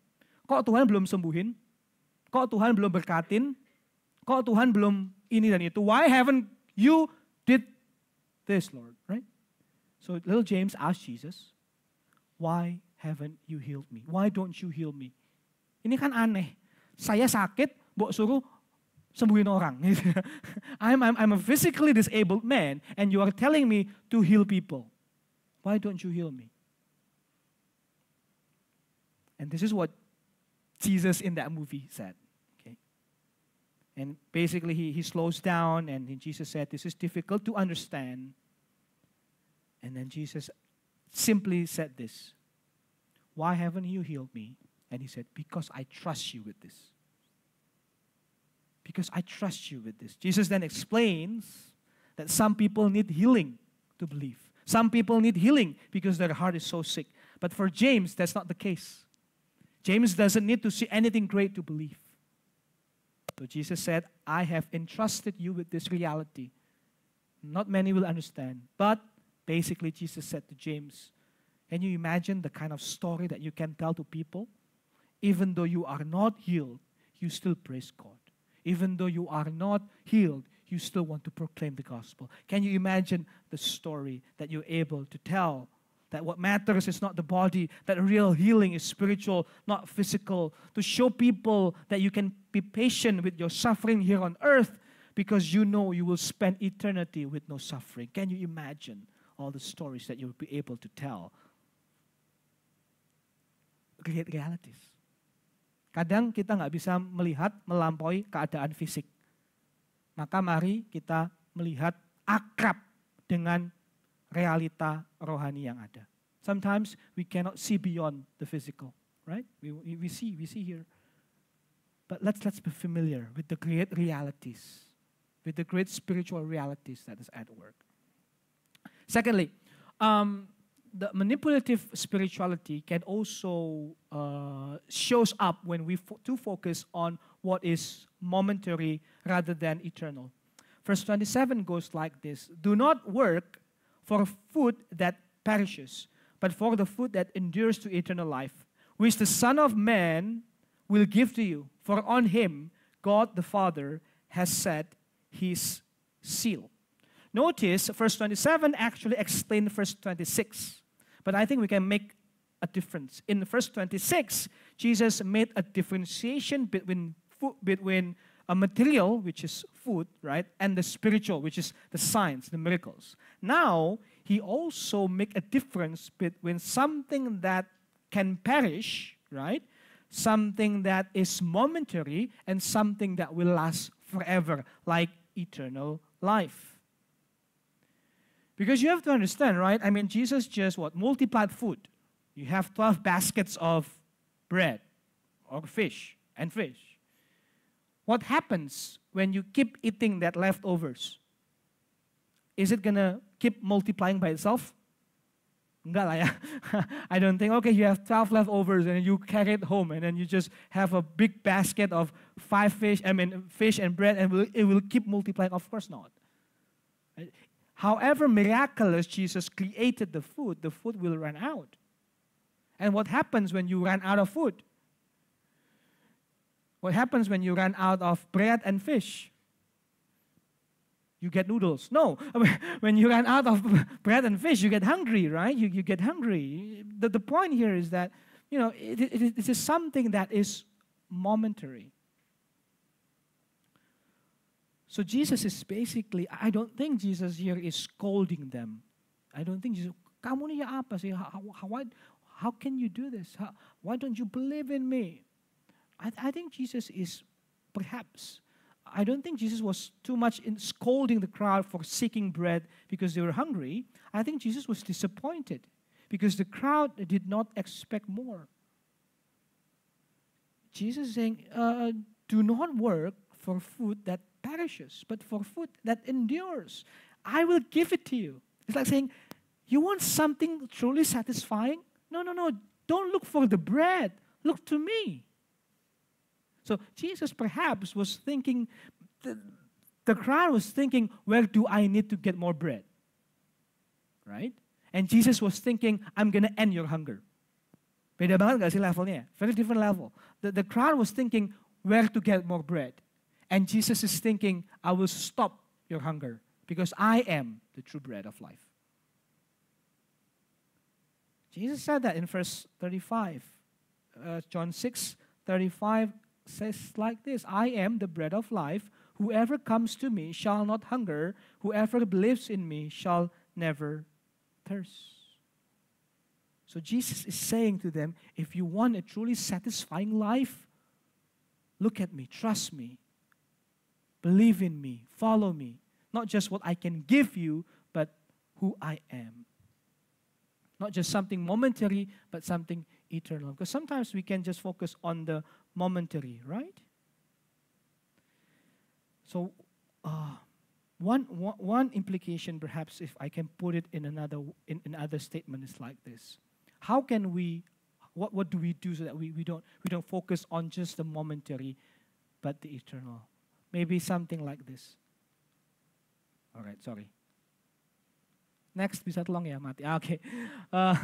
Kok Tuhan belum sembuhin? Kok Tuhan belum berkatin? Kok Tuhan belum ini dan itu? Why haven't you did this, Lord, right? So little James asked Jesus, why haven't you healed me? Why don't you heal me? Ini kan aneh. Saya sakit, suruh sembuhin orang. I'm, I'm, I'm a physically disabled man, and you are telling me to heal people. Why don't you heal me? And this is what Jesus in that movie said. And basically, he, he slows down, and Jesus said, This is difficult to understand. And then Jesus simply said this Why haven't you healed me? And he said, Because I trust you with this. Because I trust you with this. Jesus then explains that some people need healing to believe. Some people need healing because their heart is so sick. But for James, that's not the case. James doesn't need to see anything great to believe. So Jesus said, I have entrusted you with this reality. Not many will understand. But basically, Jesus said to James, Can you imagine the kind of story that you can tell to people? Even though you are not healed, you still praise God. Even though you are not healed, you still want to proclaim the gospel. Can you imagine the story that you're able to tell that what matters is not the body, that real healing is spiritual, not physical. To show people that you can be patient with your suffering here on earth because you know you will spend eternity with no suffering. Can you imagine all the stories that you'll be able to tell? Great realities. Kadang kita nggak bisa melihat melampaui keadaan fisik. Maka mari kita melihat akrab dengan realita rohani yang ada. Sometimes we cannot see beyond the physical, right? We, we see, we see here. But let's, let's be familiar with the great realities, with the great spiritual realities that is at work. Secondly, um, the manipulative spirituality can also uh, shows up when we fo- do focus on what is momentary rather than eternal. Verse 27 goes like this Do not work for food that perishes, but for the food that endures to eternal life, which the Son of Man will give to you. For on him God the Father has set his seal. Notice verse 27 actually explains verse 26, but I think we can make a difference. In verse 26, Jesus made a differentiation between food, between a material, which is food, right, and the spiritual, which is the signs, the miracles. Now, he also make a difference between something that can perish, right, something that is momentary, and something that will last forever, like eternal life. Because you have to understand, right? I mean, Jesus just what multiplied food. You have 12 baskets of bread or fish and fish what happens when you keep eating that leftovers? Is it going to keep multiplying by itself? Lah ya. I don't think, okay, you have 12 leftovers and you carry it home and then you just have a big basket of five fish, I mean, fish and bread and it will keep multiplying. Of course not. However miraculous Jesus created the food, the food will run out. And what happens when you run out of food? What happens when you run out of bread and fish? You get noodles. No, when you run out of bread and fish, you get hungry, right? You, you get hungry. The, the point here is that, you know, it, it, it is something that is momentary. So Jesus is basically, I don't think Jesus here is scolding them. I don't think Jesus, kamu ni apa sih? How, how, how can you do this? How, why don't you believe in me? I, I think Jesus is perhaps, I don't think Jesus was too much in scolding the crowd for seeking bread because they were hungry. I think Jesus was disappointed because the crowd did not expect more. Jesus is saying, uh, do not work for food that perishes, but for food that endures. I will give it to you. It's like saying, you want something truly satisfying? No, no, no. Don't look for the bread. Look to me. So Jesus perhaps was thinking, the, the crowd was thinking, where do I need to get more bread? Right? And Jesus was thinking, I'm going to end your hunger. Beda banget gak sih levelnya? Very different level. The, the crowd was thinking, where to get more bread. And Jesus is thinking, I will stop your hunger because I am the true bread of life. Jesus said that in verse 35. Uh, John 6 35 says like this I am the bread of life. Whoever comes to me shall not hunger. Whoever believes in me shall never thirst. So Jesus is saying to them if you want a truly satisfying life, look at me, trust me, believe in me, follow me. Not just what I can give you, but who I am. Not just something momentary, but something eternal. Because sometimes we can just focus on the momentary, right? So, uh, one, one, one implication, perhaps, if I can put it in another in another statement, is like this: How can we? What, what do we do so that we, we don't we don't focus on just the momentary, but the eternal? Maybe something like this. All right, sorry. Next, bisa tolong ya mati. Ah, okay. Uh,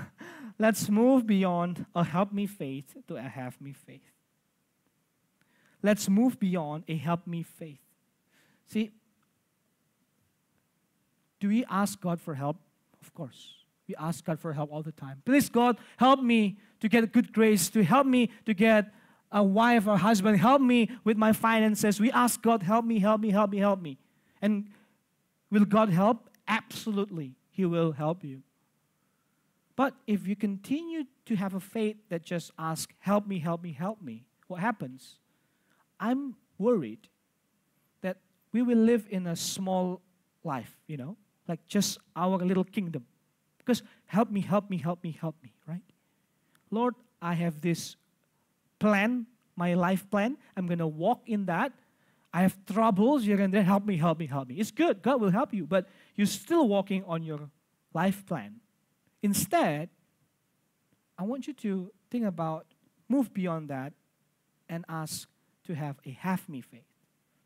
let's move beyond a help me faith to a have me faith. Let's move beyond a help me faith. See, do we ask God for help? Of course. We ask God for help all the time. Please, God, help me to get good grace, to help me to get a wife or husband, help me with my finances. We ask God, help me, help me, help me, help me. And will God help? Absolutely. He will help you. But if you continue to have a faith that just asks, help me, help me, help me, what happens? I'm worried that we will live in a small life, you know, like just our little kingdom. Because help me, help me, help me, help me, right? Lord, I have this plan, my life plan. I'm going to walk in that. I have troubles. You're going to help me, help me, help me. It's good. God will help you. But you're still walking on your life plan. Instead, I want you to think about, move beyond that, and ask to have a have me faith.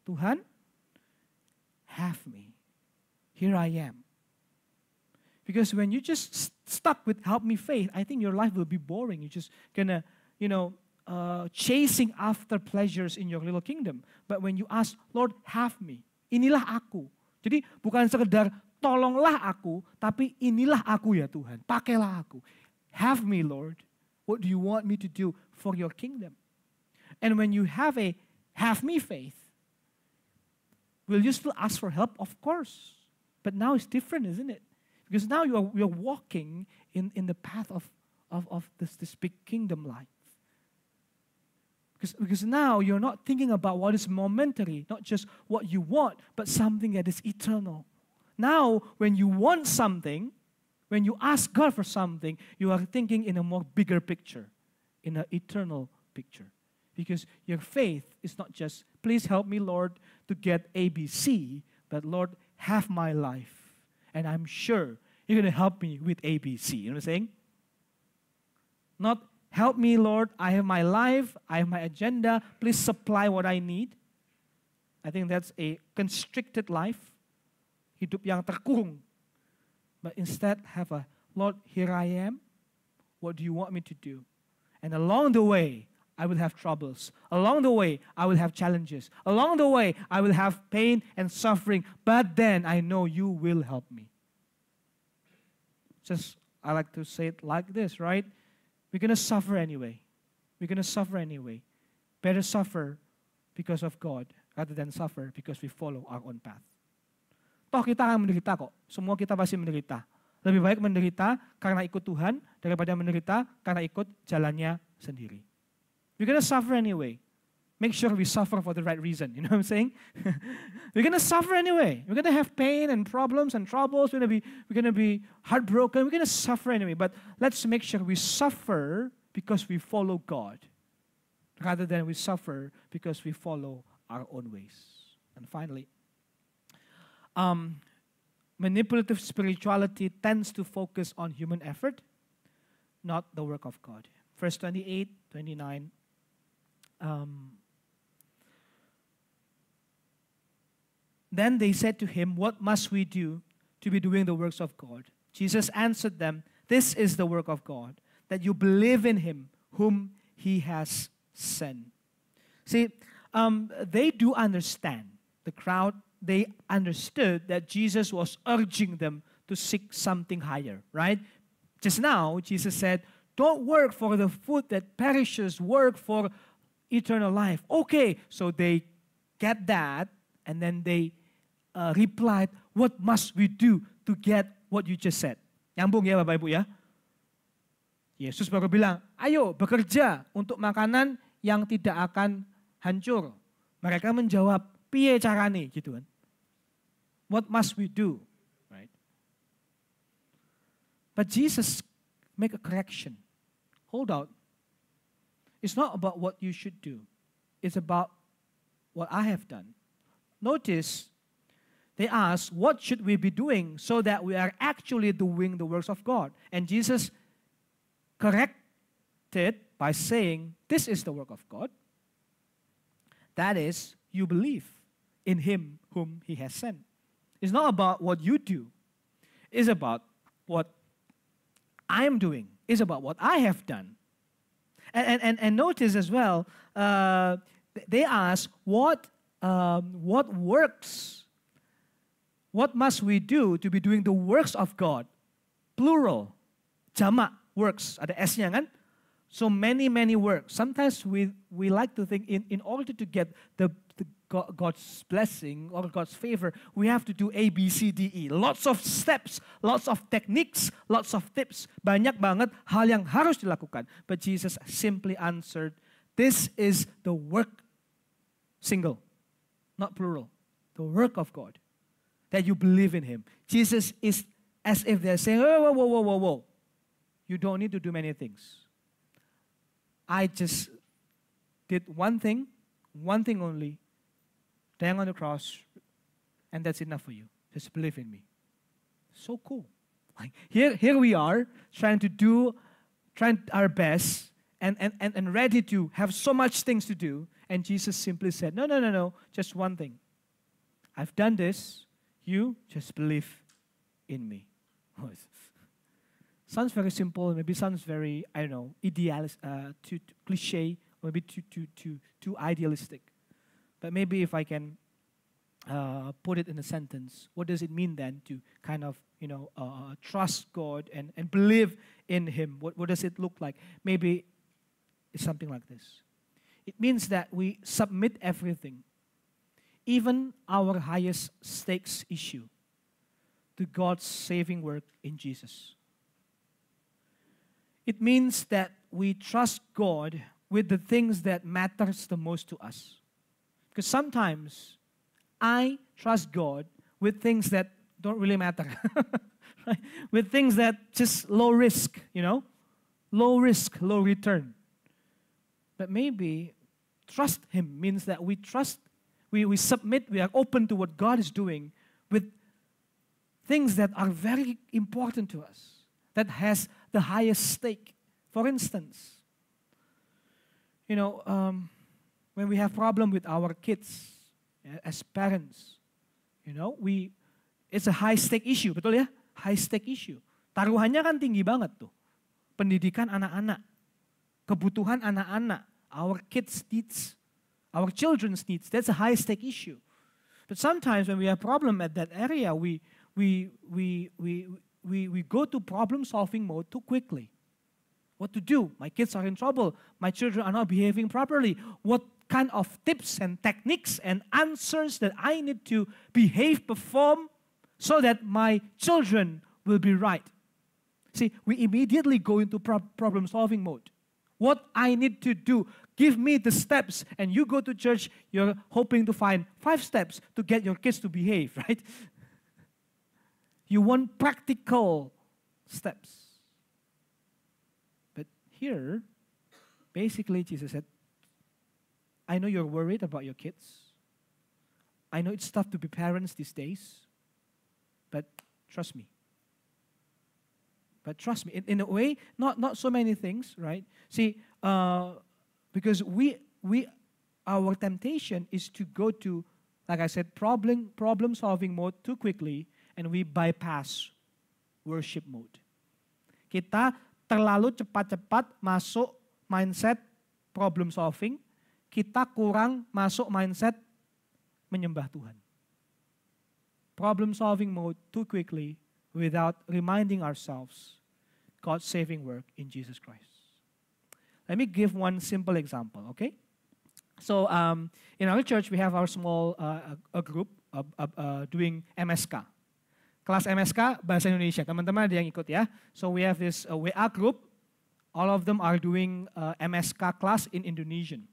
Tuhan, have me. Here I am. Because when you just st- stuck with help me faith, I think your life will be boring. You're just gonna, you know, uh, chasing after pleasures in your little kingdom. But when you ask, Lord, have me. Inilah aku. Jadi bukan sekedar tolonglah aku, tapi inilah aku ya Tuhan. Pakailah aku. Have me, Lord. What do you want me to do for your kingdom? And when you have a have me faith, will you still ask for help? Of course. But now it's different, isn't it? Because now you are, you're walking in, in the path of, of, of this, this big kingdom life. Because, because now you're not thinking about what is momentary, not just what you want, but something that is eternal. Now, when you want something, when you ask God for something, you are thinking in a more bigger picture, in an eternal picture. Because your faith is not just, please help me, Lord, to get ABC, but Lord, have my life. And I'm sure you're going to help me with ABC. You know what I'm saying? Not help me, Lord, I have my life, I have my agenda, please supply what I need. I think that's a constricted life hidup yang terkurung. But instead have a, Lord, here I am. What do you want me to do? And along the way, I will have troubles. Along the way, I will have challenges. Along the way, I will have pain and suffering. But then I know you will help me. Just, I like to say it like this, right? We're going to suffer anyway. We're going to suffer anyway. Better suffer because of God rather than suffer because we follow our own path. Toh kita akan menderita kok. Semua kita pasti menderita. Lebih baik menderita karena ikut Tuhan daripada menderita karena ikut jalannya sendiri. We're gonna suffer anyway. Make sure we suffer for the right reason. You know what I'm saying? we're gonna suffer anyway. We're gonna have pain and problems and troubles. We're gonna be we're gonna be heartbroken. We're gonna suffer anyway. But let's make sure we suffer because we follow God. rather than we suffer because we follow our own ways. And finally, um, manipulative spirituality tends to focus on human effort, not the work of God. Verse 28, 29. Um, then they said to him, What must we do to be doing the works of God? Jesus answered them, This is the work of God, that you believe in him whom he has sent. See, um, they do understand, the crowd, they understood that Jesus was urging them to seek something higher, right? Just now, Jesus said, Don't work for the food that perishes, work for eternal life. Okay, so they get that, and then they uh, replied, What must we do to get what you just said? Nyambung ya Bapak Ibu ya. Yesus baru bilang, ayo bekerja untuk makanan yang tidak akan hancur. Mereka menjawab, piye carane gitu kan. What must we do? Right? But Jesus make a correction. Hold out. It's not about what you should do. It's about what I have done. Notice they ask, What should we be doing so that we are actually doing the works of God? And Jesus corrected by saying, This is the work of God. That is, you believe in Him whom He has sent. It's not about what you do, it's about what I'm doing, it's about what I have done. And, and, and, notice as well, uh, they ask, What, um, what works? What must we do to be doing the works of God? Plural, jamak works. Ada S-nya kan? So many, many works. Sometimes we, we like to think in, in order to get the, the God's blessing or God's favor, we have to do A, B, C, D, E. Lots of steps, lots of techniques, lots of tips. Banyak banget hal yang harus dilakukan. But Jesus simply answered, This is the work, single, not plural, the work of God, that you believe in Him. Jesus is as if they're saying, whoa, whoa, whoa, whoa, whoa. You don't need to do many things. I just did one thing, one thing only, dying on the cross, and that's enough for you. Just believe in me. So cool. Like here, here we are trying to do, trying our best, and, and, and, and ready to have so much things to do. And Jesus simply said, No, no, no, no, just one thing. I've done this. You just believe in me. sounds very simple, maybe sounds very, I don't know, idealist, uh, too, too cliche, maybe too, too, too, too idealistic. But maybe if I can uh, put it in a sentence, what does it mean then to kind of, you know, uh, trust God and, and believe in Him? What, what does it look like? Maybe it's something like this. It means that we submit everything, even our highest stakes issue, to God's saving work in Jesus. It means that we trust God with the things that matters the most to us. Because sometimes I trust God with things that don't really matter. right? With things that just low risk, you know? Low risk, low return. But maybe trust Him means that we trust, we, we submit, we are open to what God is doing with things that are very important to us, that has the highest stake. For instance, you know, um, when we have problem with our kids as parents, you know, we it's a high stake issue, betul ya? High stake issue. Taruhannya kan tinggi banget tuh. Pendidikan anak-anak, kebutuhan anak-anak, our kids needs, our children's needs. That's a high stake issue. But sometimes when we have problem at that area, we we we we we, we go to problem solving mode too quickly. What to do? My kids are in trouble. My children are not behaving properly. What kind of tips and techniques and answers that I need to behave, perform, so that my children will be right? See, we immediately go into pro- problem solving mode. What I need to do, give me the steps. And you go to church, you're hoping to find five steps to get your kids to behave, right? You want practical steps. But here, basically, Jesus said, I know you're worried about your kids. I know it's tough to be parents these days, but trust me. But trust me, in, in a way, not, not so many things, right? See, uh, because we, we, our temptation is to go to, like I said, problem, problem solving mode too quickly, and we bypass worship mode. Kita terlalu cepat-cepat masuk mindset problem solving, kita kurang masuk mindset menyembah Tuhan. Problem solving mode too quickly without reminding ourselves God's saving work in Jesus Christ. Let me give one simple example, okay? So um, in our church, we have our small uh, a group uh, uh, doing MSK. Kelas MSK Bahasa Indonesia. Teman-teman ada yang ikut ya. So we have this uh, WA group. All of them are doing uh, MSK class in Indonesian.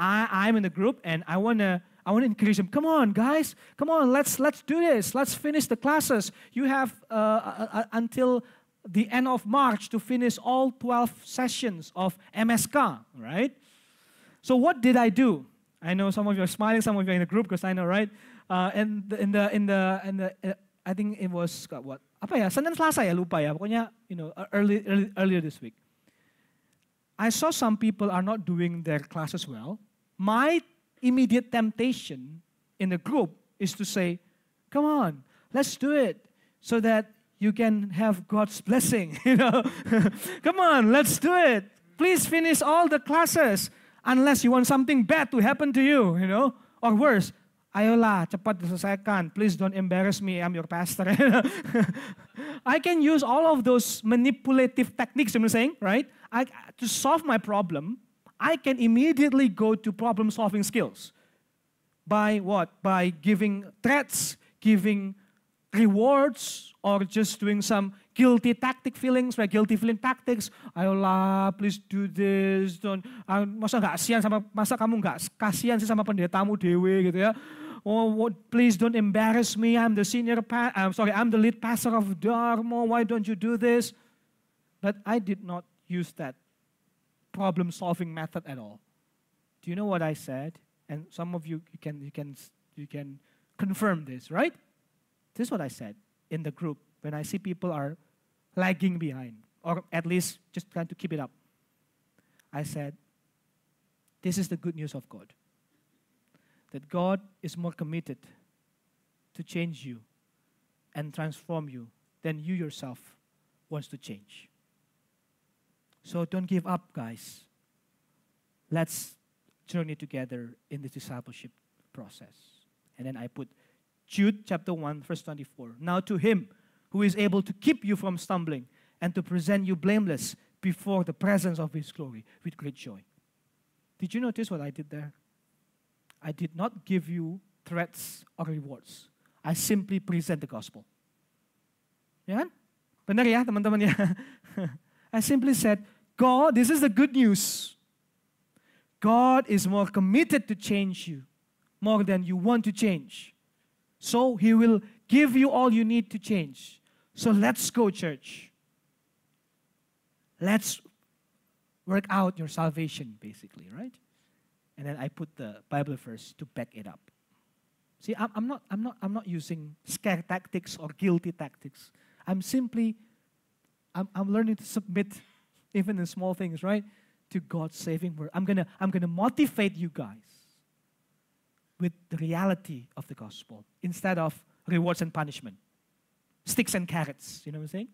I, I'm in the group and I want to I want to encourage them. Come on, guys. Come on. Let's let's do this. Let's finish the classes. You have uh, uh, uh until the end of March to finish all 12 sessions of MSK, right? So what did I do? I know some of you are smiling, some of you are in the group because I know, right? Uh, and in the in the in the uh, I think it was uh, what? Apa ya? Senin Selasa ya lupa ya. Pokoknya you know early, early earlier this week. I saw some people are not doing their classes well. My immediate temptation in the group is to say, "Come on, let's do it," so that you can have God's blessing. You know, come on, let's do it. Please finish all the classes, unless you want something bad to happen to you. You know, or worse. Ayolah, cepat diselesaikan. Please don't embarrass me. I'm your pastor. I can use all of those manipulative techniques, I'm saying, right? I, to solve my problem, I can immediately go to problem solving skills. By what? By giving threats, giving rewards or just doing some guilty tactic feelings, right? Guilty feeling tactics. Ayolah, please do this. Don't, uh, masa nggak kasihan sama, masa kamu nggak kasihan sih sama pendetamu dewe gitu ya? Oh, what, please don't embarrass me. I'm the senior, pa- I'm sorry, I'm the lead pastor of Darmo. Why don't you do this? But I did not use that problem-solving method at all. Do you know what I said? And some of you, you can, you can, you can confirm this, right? This is what I said in the group when I see people are lagging behind, or at least just trying to keep it up. I said, This is the good news of God. That God is more committed to change you and transform you than you yourself wants to change. So don't give up, guys. Let's journey together in this discipleship process. And then I put Jude chapter 1, verse 24. Now to him who is able to keep you from stumbling and to present you blameless before the presence of his glory with great joy. Did you notice what I did there? I did not give you threats or rewards. I simply present the gospel. Kan? Benar ya teman-teman ya? I simply said, God, this is the good news. God is more committed to change you more than you want to change. So he will give you all you need to change. So let's go, church. Let's work out your salvation, basically, right? And then I put the Bible verse to back it up. See, I'm, I'm, not, I'm, not, I'm not using scare tactics or guilty tactics. I'm simply, I'm, I'm learning to submit, even in small things, right? To God's saving word. I'm gonna, I'm gonna motivate you guys with the reality of the gospel instead of rewards and punishment, sticks and carrots. You know what I'm saying?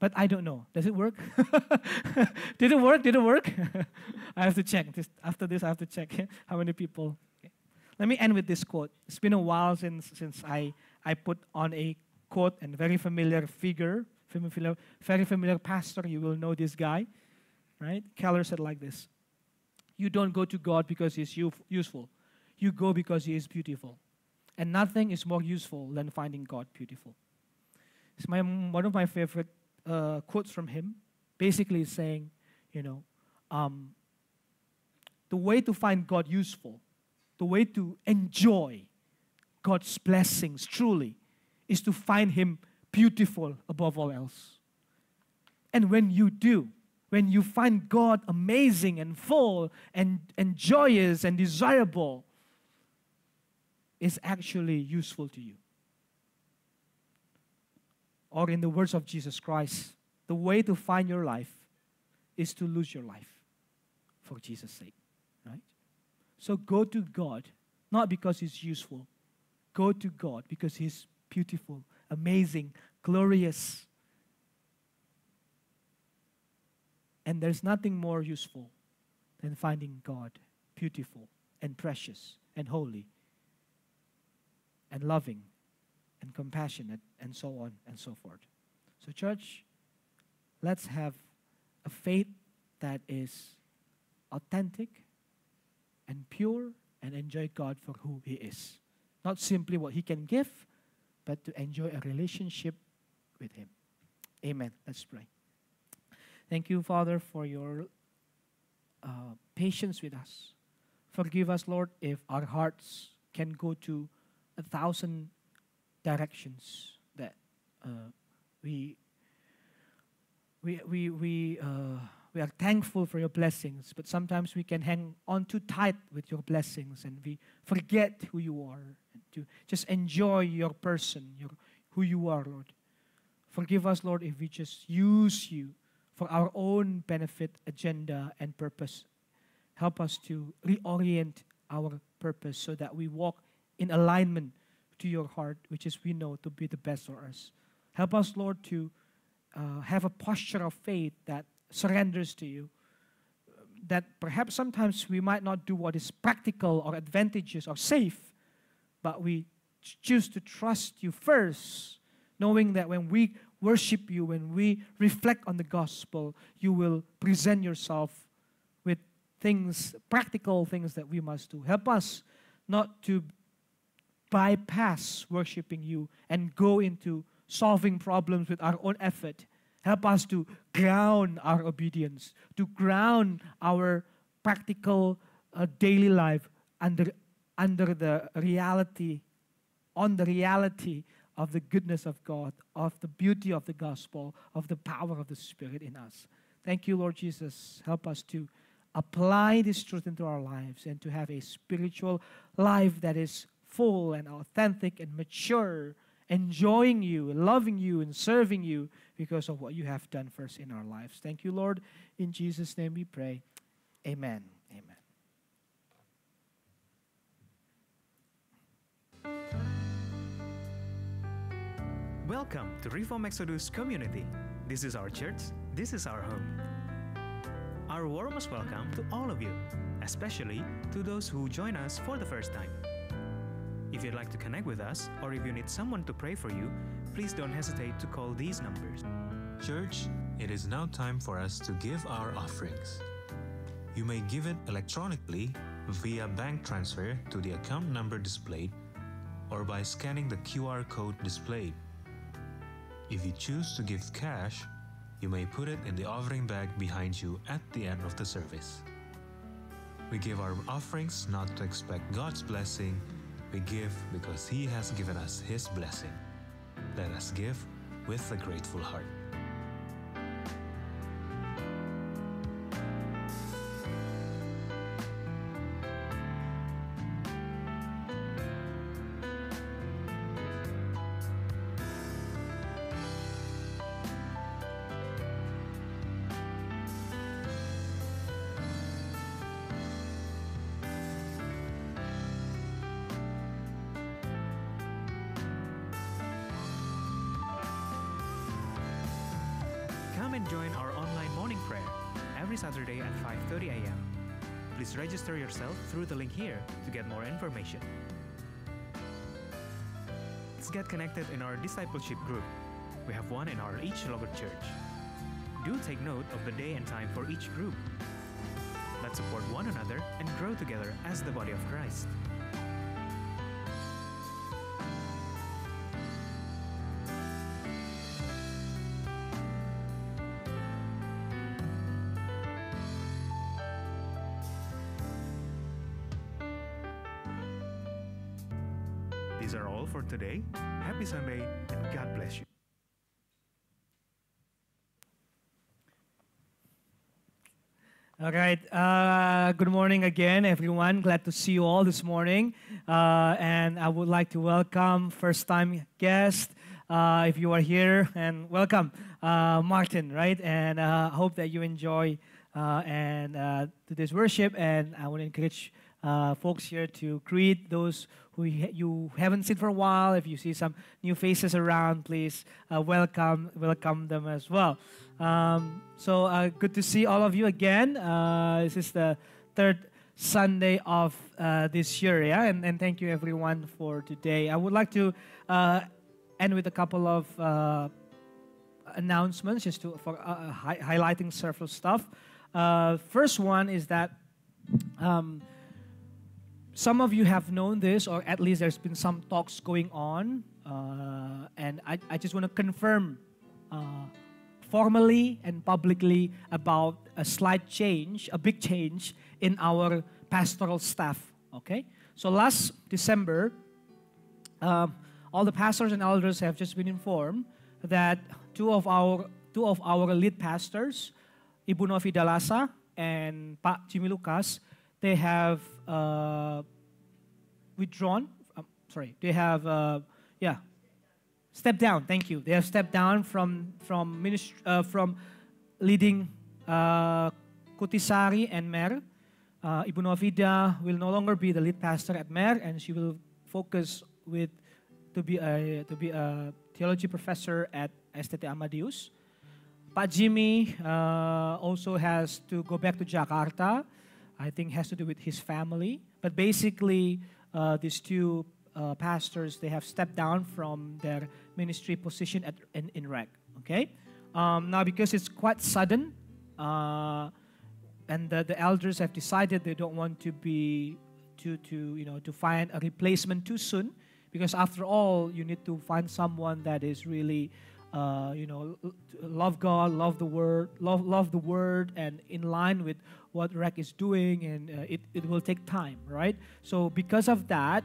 But I don't know. Does it work? Did it work? Did it work? I have to check. This, after this, I have to check how many people. Okay. Let me end with this quote. It's been a while since, since I, I put on a quote and very familiar figure, familiar, very familiar pastor. You will know this guy, right? Keller said like this You don't go to God because he's useful, you go because he is beautiful. And nothing is more useful than finding God beautiful. It's my, one of my favorite uh, quotes from him. Basically, saying, you know, um, the way to find God useful, the way to enjoy God's blessings truly, is to find Him beautiful above all else. And when you do, when you find God amazing and full and, and joyous and desirable, is actually useful to you. Or, in the words of Jesus Christ, the way to find your life is to lose your life for Jesus' sake, right? So go to God, not because He's useful. Go to God because He's beautiful, amazing, glorious. And there's nothing more useful than finding God beautiful and precious and holy and loving and compassionate and so on and so forth. So, church, let's have a faith that is authentic and pure and enjoy God for who He is. Not simply what He can give, but to enjoy a relationship with Him. Amen. Let's pray. Thank you, Father, for your uh, patience with us. Forgive us, Lord, if our hearts can go to a thousand directions that uh, we we we we uh, we are thankful for your blessings, but sometimes we can hang on too tight with your blessings and we forget who you are and to just enjoy your person, your who you are, Lord. Forgive us, Lord, if we just use you for our own benefit, agenda, and purpose. Help us to reorient our purpose so that we walk in alignment to your heart, which is we know to be the best for us. Help us, Lord, to uh, have a posture of faith that surrenders to you. That perhaps sometimes we might not do what is practical or advantageous or safe, but we choose to trust you first, knowing that when we worship you, when we reflect on the gospel, you will present yourself with things, practical things that we must do. Help us not to bypass worshiping you and go into solving problems with our own effort. Help us to ground our obedience, to ground our practical uh, daily life under, under the reality, on the reality of the goodness of God, of the beauty of the gospel, of the power of the Spirit in us. Thank you, Lord Jesus. Help us to apply this truth into our lives and to have a spiritual life that is full and authentic and mature, enjoying you, loving you, and serving you because of what you have done first in our lives. Thank you, Lord. In Jesus' name we pray. Amen. Welcome to Reform Exodus Community. This is our church, this is our home. Our warmest welcome to all of you, especially to those who join us for the first time. If you'd like to connect with us or if you need someone to pray for you, please don't hesitate to call these numbers. Church, it is now time for us to give our offerings. You may give it electronically via bank transfer to the account number displayed or by scanning the QR code displayed. If you choose to give cash, you may put it in the offering bag behind you at the end of the service. We give our offerings not to expect God's blessing, we give because He has given us His blessing. Let us give with a grateful heart. Come and join our online morning prayer every Saturday at 5:30 a.m. Please register yourself through the link here to get more information. Let's get connected in our discipleship group. We have one in our each local church. Do take note of the day and time for each group. Let's support one another and grow together as the body of Christ. Sunday and God bless you. All right. Uh, good morning again, everyone. Glad to see you all this morning. Uh, and I would like to welcome first-time guest, uh, if you are here, and welcome, uh, Martin. Right, and uh, hope that you enjoy uh, and today's worship. And I want to encourage folks here to greet those who you haven't seen for a while. If you see some new faces around, please welcome welcome them as well. Um, so uh, good to see all of you again. Uh, this is the third Sunday of uh, this year, yeah, and, and thank you everyone for today. I would like to uh, end with a couple of uh, announcements, just to for uh, hi- highlighting several stuff. first one is that. Um, some of you have known this, or at least there's been some talks going on, and I, I just want to confirm formally and publicly about a slight change, a big change in our pastoral staff. Okay? So last December, um, all the pastors and elders have just been informed that two of our two of our lead pastors, Ibu Novi Dalasa and Pak Jimmy Lucas, they have uh, withdrawn. Um, sorry, they have uh, yeah Step down. Thank you. They have stepped down from from uh, from leading uh, Kutisari and Merr. Uh, Ibu Novida will no longer be the lead pastor at Merr, and she will focus with to be a to be a theology professor at STT Amadeus. Pak Jimmy uh, also has to go back to Jakarta. I think has to do with his family. But basically, uh, these two uh, pastors they have stepped down from their ministry position at, in, in REC. Okay? Um, now, because it's quite sudden, uh, and the, the elders have decided they don't want to be to, to you know to find a replacement too soon because after all you need to find someone that is really uh, you know love God love the word love love the word and in line with what REC is doing and uh, it, it will take time right so because of that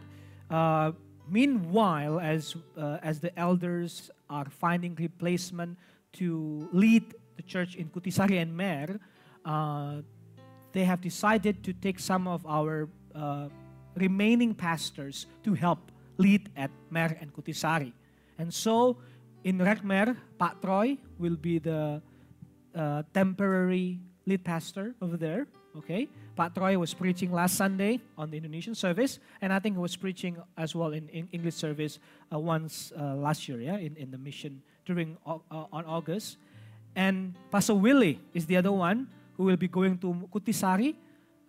uh, Meanwhile, as, uh, as the elders are finding replacement to lead the church in Kutisari and Merr, uh, they have decided to take some of our remaining pastors to help lead at Merr and Kutisari. And so, in REC Merr, Pak Troy will be the uh, temporary lead pastor over there. Okay, Pak Troy was preaching last Sunday on the Indonesian service, and I think he was preaching as well in, in English service uh, once uh, last year, yeah, in, in the mission during uh, on August. And Pastor Willy is the other one who will be going to Kutisari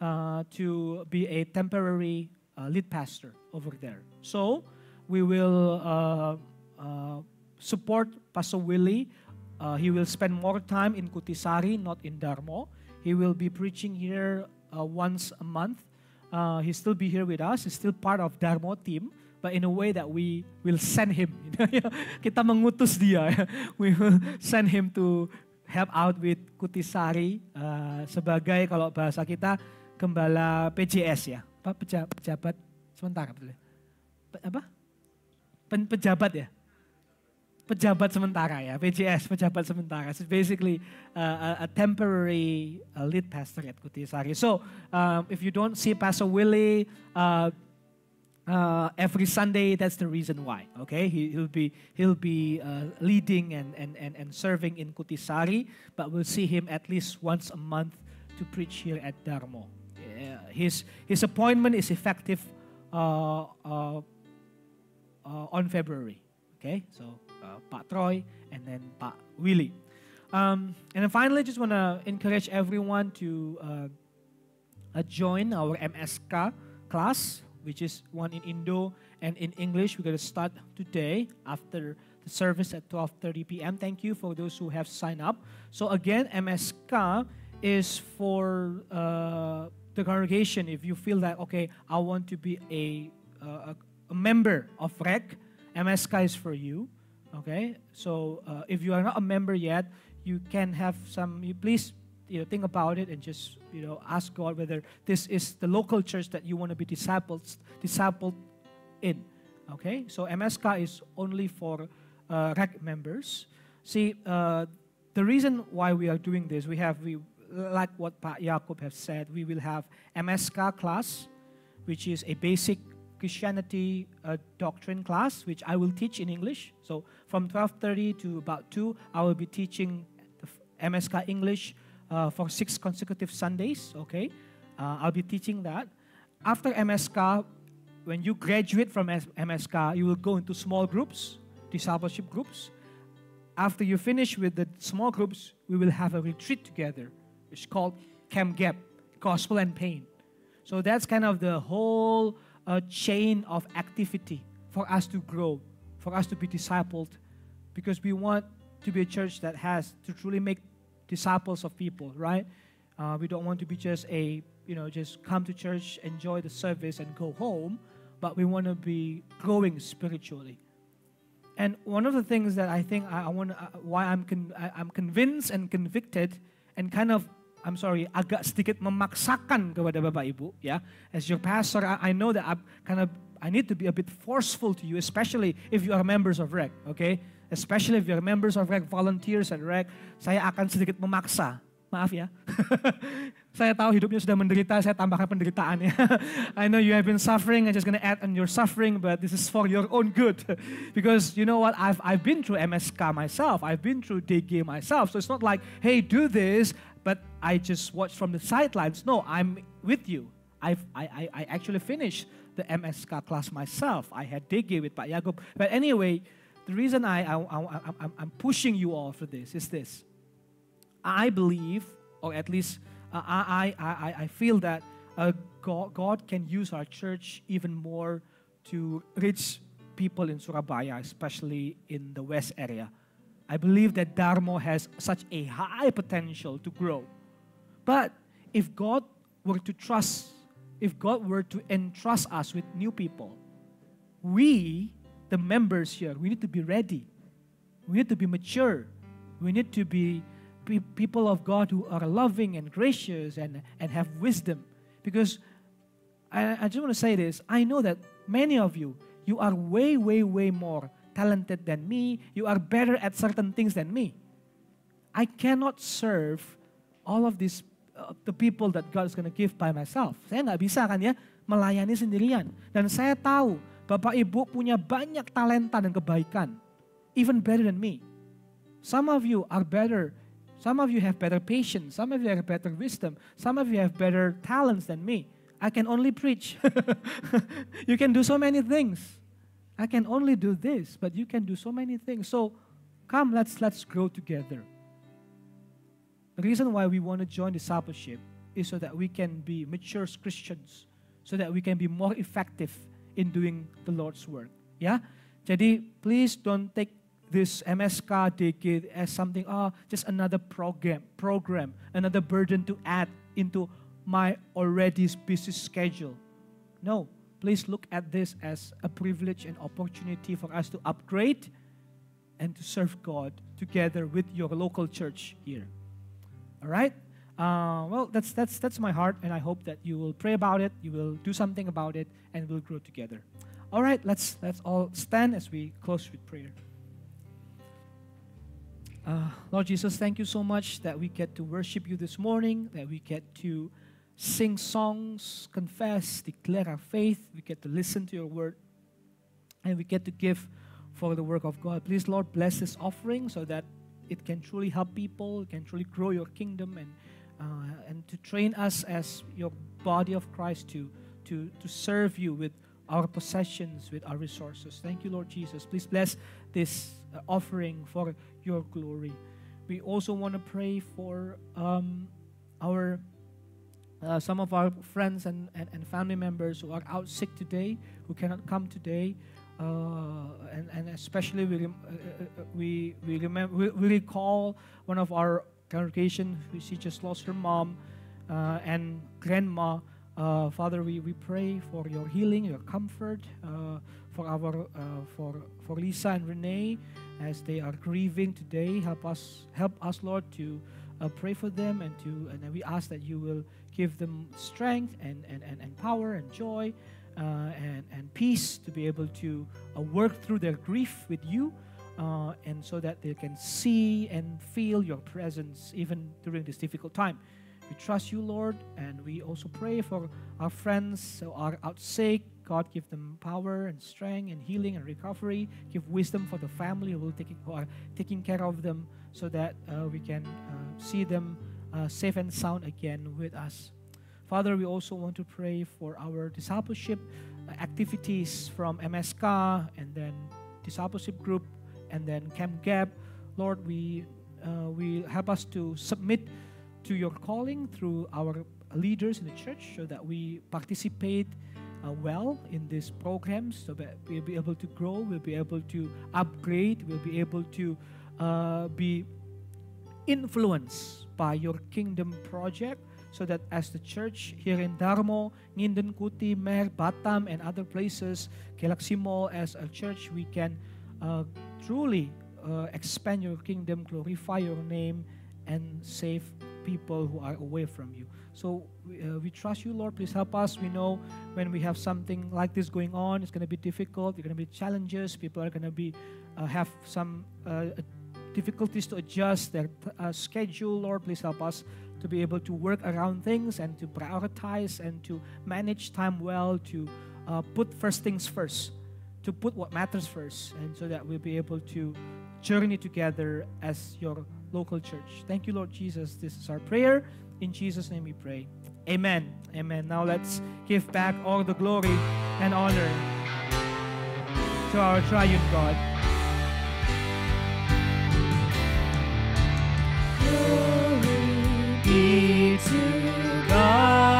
uh, to be a temporary uh, lead pastor over there. So we will support Pastor Willie. he will spend more time in Kutisari, not in Darmo he will be preaching here uh, once a month. Uh, he'll still be here with us. He's still part of Darmo team, but in a way that we will send him. Kita mengutus dia. we will send him to help out with Kutisari uh, sebagai kalau bahasa kita gembala PJS ya. Apa pejabat sementara? Apa? Pejabat ya? Pejabat sementara ya, PJS pejabat sementara. It's basically uh, a, temporary uh, lead pastor at Kutisari. So um, if you don't see Pastor Willy uh, uh, every Sunday, that's the reason why. Okay, he, will be he'll be uh, leading and, and, and, and serving in Kutisari, but we'll see him at least once a month to preach here at Darmo. Yeah, his his appointment is effective uh, on February. Okay, so uh, Pak Troy, and then Pak Willy. Um, and then finally, just want to encourage everyone to uh, uh, join our MSK class, which is one in Indo and in English. We're going to start today after the service at 12:30 p.m. Thank you for those who have signed up. So again, MSK is for uh, the congregation. If you feel that okay, I want to be a, uh, a member of REC, MSK is for you. Okay, so uh, if you are not a member yet, you can have some. You please, you know, think about it and just you know ask God whether this is the local church that you want to be discipled discipled in. Okay, so MSK is only for uh, REC members. See, uh, the reason why we are doing this, we have we like what Pa Jacob has said, we will have MSK class, which is a basic Christianity uh, doctrine class, which I will teach in English. So from 12:30 to about 2, I will be teaching MSK English uh, for six consecutive Sundays. Okay, uh, I'll be teaching that. After MSK, when you graduate from MSK, you will go into small groups, discipleship groups. After you finish with the small groups, we will have a retreat together. It's called Camp Gap, Gospel and Pain. So that's kind of the whole uh, chain of activity for us to grow, for us to be discipled, because we want to be a church that has to truly make disciples of people, right? Uh, we don't want to be just a, you know, just come to church, enjoy the service, and go home, but we want to be growing spiritually. And one of the things that I think I, I want, uh, why I'm, con- I, I'm convinced and convicted, and kind of, I'm sorry, agak sedikit memaksakan kepada Bapak Ibu, ya. As your pastor, I, I know that I kind of, I need to be a bit forceful to you, especially if you are members of REC, okay? Especially if you are members of REC, volunteers at REC, saya akan sedikit memaksa. Maaf ya. saya tahu hidupnya sudah menderita, saya tambahkan penderitaan ya. I know you have been suffering, I'm just to add on your suffering, but this is for your own good. because you know what, I've, I've been through MSK myself, I've been through DG myself, so it's not like, hey, do this, I just watch from the sidelines. No, I'm with you. I've, I, I, I actually finished the MSK class myself. I had DG with Pak Jacob. But anyway, the reason I, I, I, I'm, I'm pushing you all for this is this. I believe, or at least uh, I, I, I, I feel that uh, God, God can use our church even more to reach people in Surabaya, especially in the west area. I believe that Darmo has such a high potential to grow. But if God were to trust, if God were to entrust us with new people, we, the members here, we need to be ready. We need to be mature. We need to be people of God who are loving and gracious and, and have wisdom. Because I, I just want to say this I know that many of you, you are way, way, way more talented than me. You are better at certain things than me. I cannot serve all of these the people that God is going to give by myself. Saya nggak bisa kan ya melayani sendirian. Dan saya tahu Bapak Ibu punya banyak talenta dan kebaikan, even better than me. Some of you are better. Some of you have better patience. Some of you have better wisdom. Some of you have better talents than me. I can only preach. you can do so many things. I can only do this, but you can do so many things. So come, let's let's grow together. The reason why we want to join discipleship is so that we can be mature Christians, so that we can be more effective in doing the Lord's work. Ya, jadi please don't take this MSK DG as something, oh, just another program, program, another burden to add into my already busy schedule. No, please look at this as a privilege and opportunity for us to upgrade and to serve God together with your local church here. All right? Uh, well, that's, that's, that's my heart, and I hope that you will pray about it, you will do something about it, and we'll grow together. All right, let's, let's all stand as we close with prayer. Uh, Lord Jesus, thank you so much that we get to worship you this morning, that we get to sing songs, confess, declare our faith, we get to listen to your word, and we get to give for the work of God. Please, Lord, bless this offering so that it can truly help people, it can truly grow your kingdom, and uh, and to train us as your body of Christ to to to serve you with our possessions, with our resources. Thank you, Lord Jesus. Please bless this uh, offering for your glory. We also want to pray for um, our uh, some of our friends and, and, and family members who are out sick today, who cannot come today. Uh, and, and especially we, uh, uh, we, we, remember, we, we recall one of our congregation who she just lost her mom and grandma. Uh, Father, we, we pray for your healing, your comfort, uh, for our uh, for for Lisa and Renee as they are grieving today. Help us, help us, Lord, to pray for them and to and we ask that you will give them strength and and, and, and power and joy uh, and and peace to be able to uh, work through their grief with you. Uh, and so that they can see and feel your presence even during this difficult time. We trust you, Lord, and we also pray for our friends who are out sick. God, give them power and strength and healing and recovery. Give wisdom for the family who, will take, who are taking care of them so that uh, we can uh, see them uh, safe and sound again with us. Father, we also want to pray for our discipleship activities from MSK and then discipleship group and then Camp Gap. Lord, we uh, we help us to submit to your calling through our leaders in the church so that we participate uh, well in these programs so that we'll be able to grow, we'll be able to upgrade, we'll be able to uh, be influenced by your kingdom project so that as the church here in Darmo, Nginden Kuti, Merr, Batam, and other places, Mall, as a church, we can uh, truly uh, expand your kingdom, glorify your name, and save people who are away from you. So we, uh, we trust you, Lord. Please help us. We know when we have something like this going on, it's going to be difficult. There are going to be challenges. People are going to be uh, have some uh, difficulties to adjust their uh, schedule. Lord, please help us to be able to work around things and to prioritize and to manage time well. To uh, put first things first. To put what matters first, and so that we'll be able to journey together as your local church. Thank you, Lord Jesus. This is our prayer. In Jesus' name we pray. Amen. Amen. Now let's give back all the glory and honor to our triune God. To God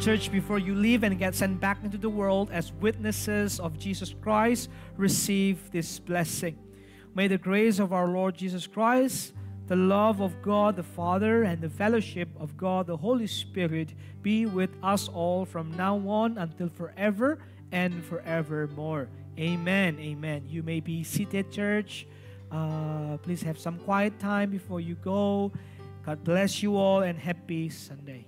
church, before you leave and get sent back into the world as witnesses of Jesus Christ, receive this blessing. May the grace of our Lord Jesus Christ, the love of God the Father, and the fellowship of God the Holy Spirit be with us all from now on until forever and forevermore. Amen. Amen. You may be seated, church. Uh, please have some quiet time before you go. God bless you all and happy Sunday.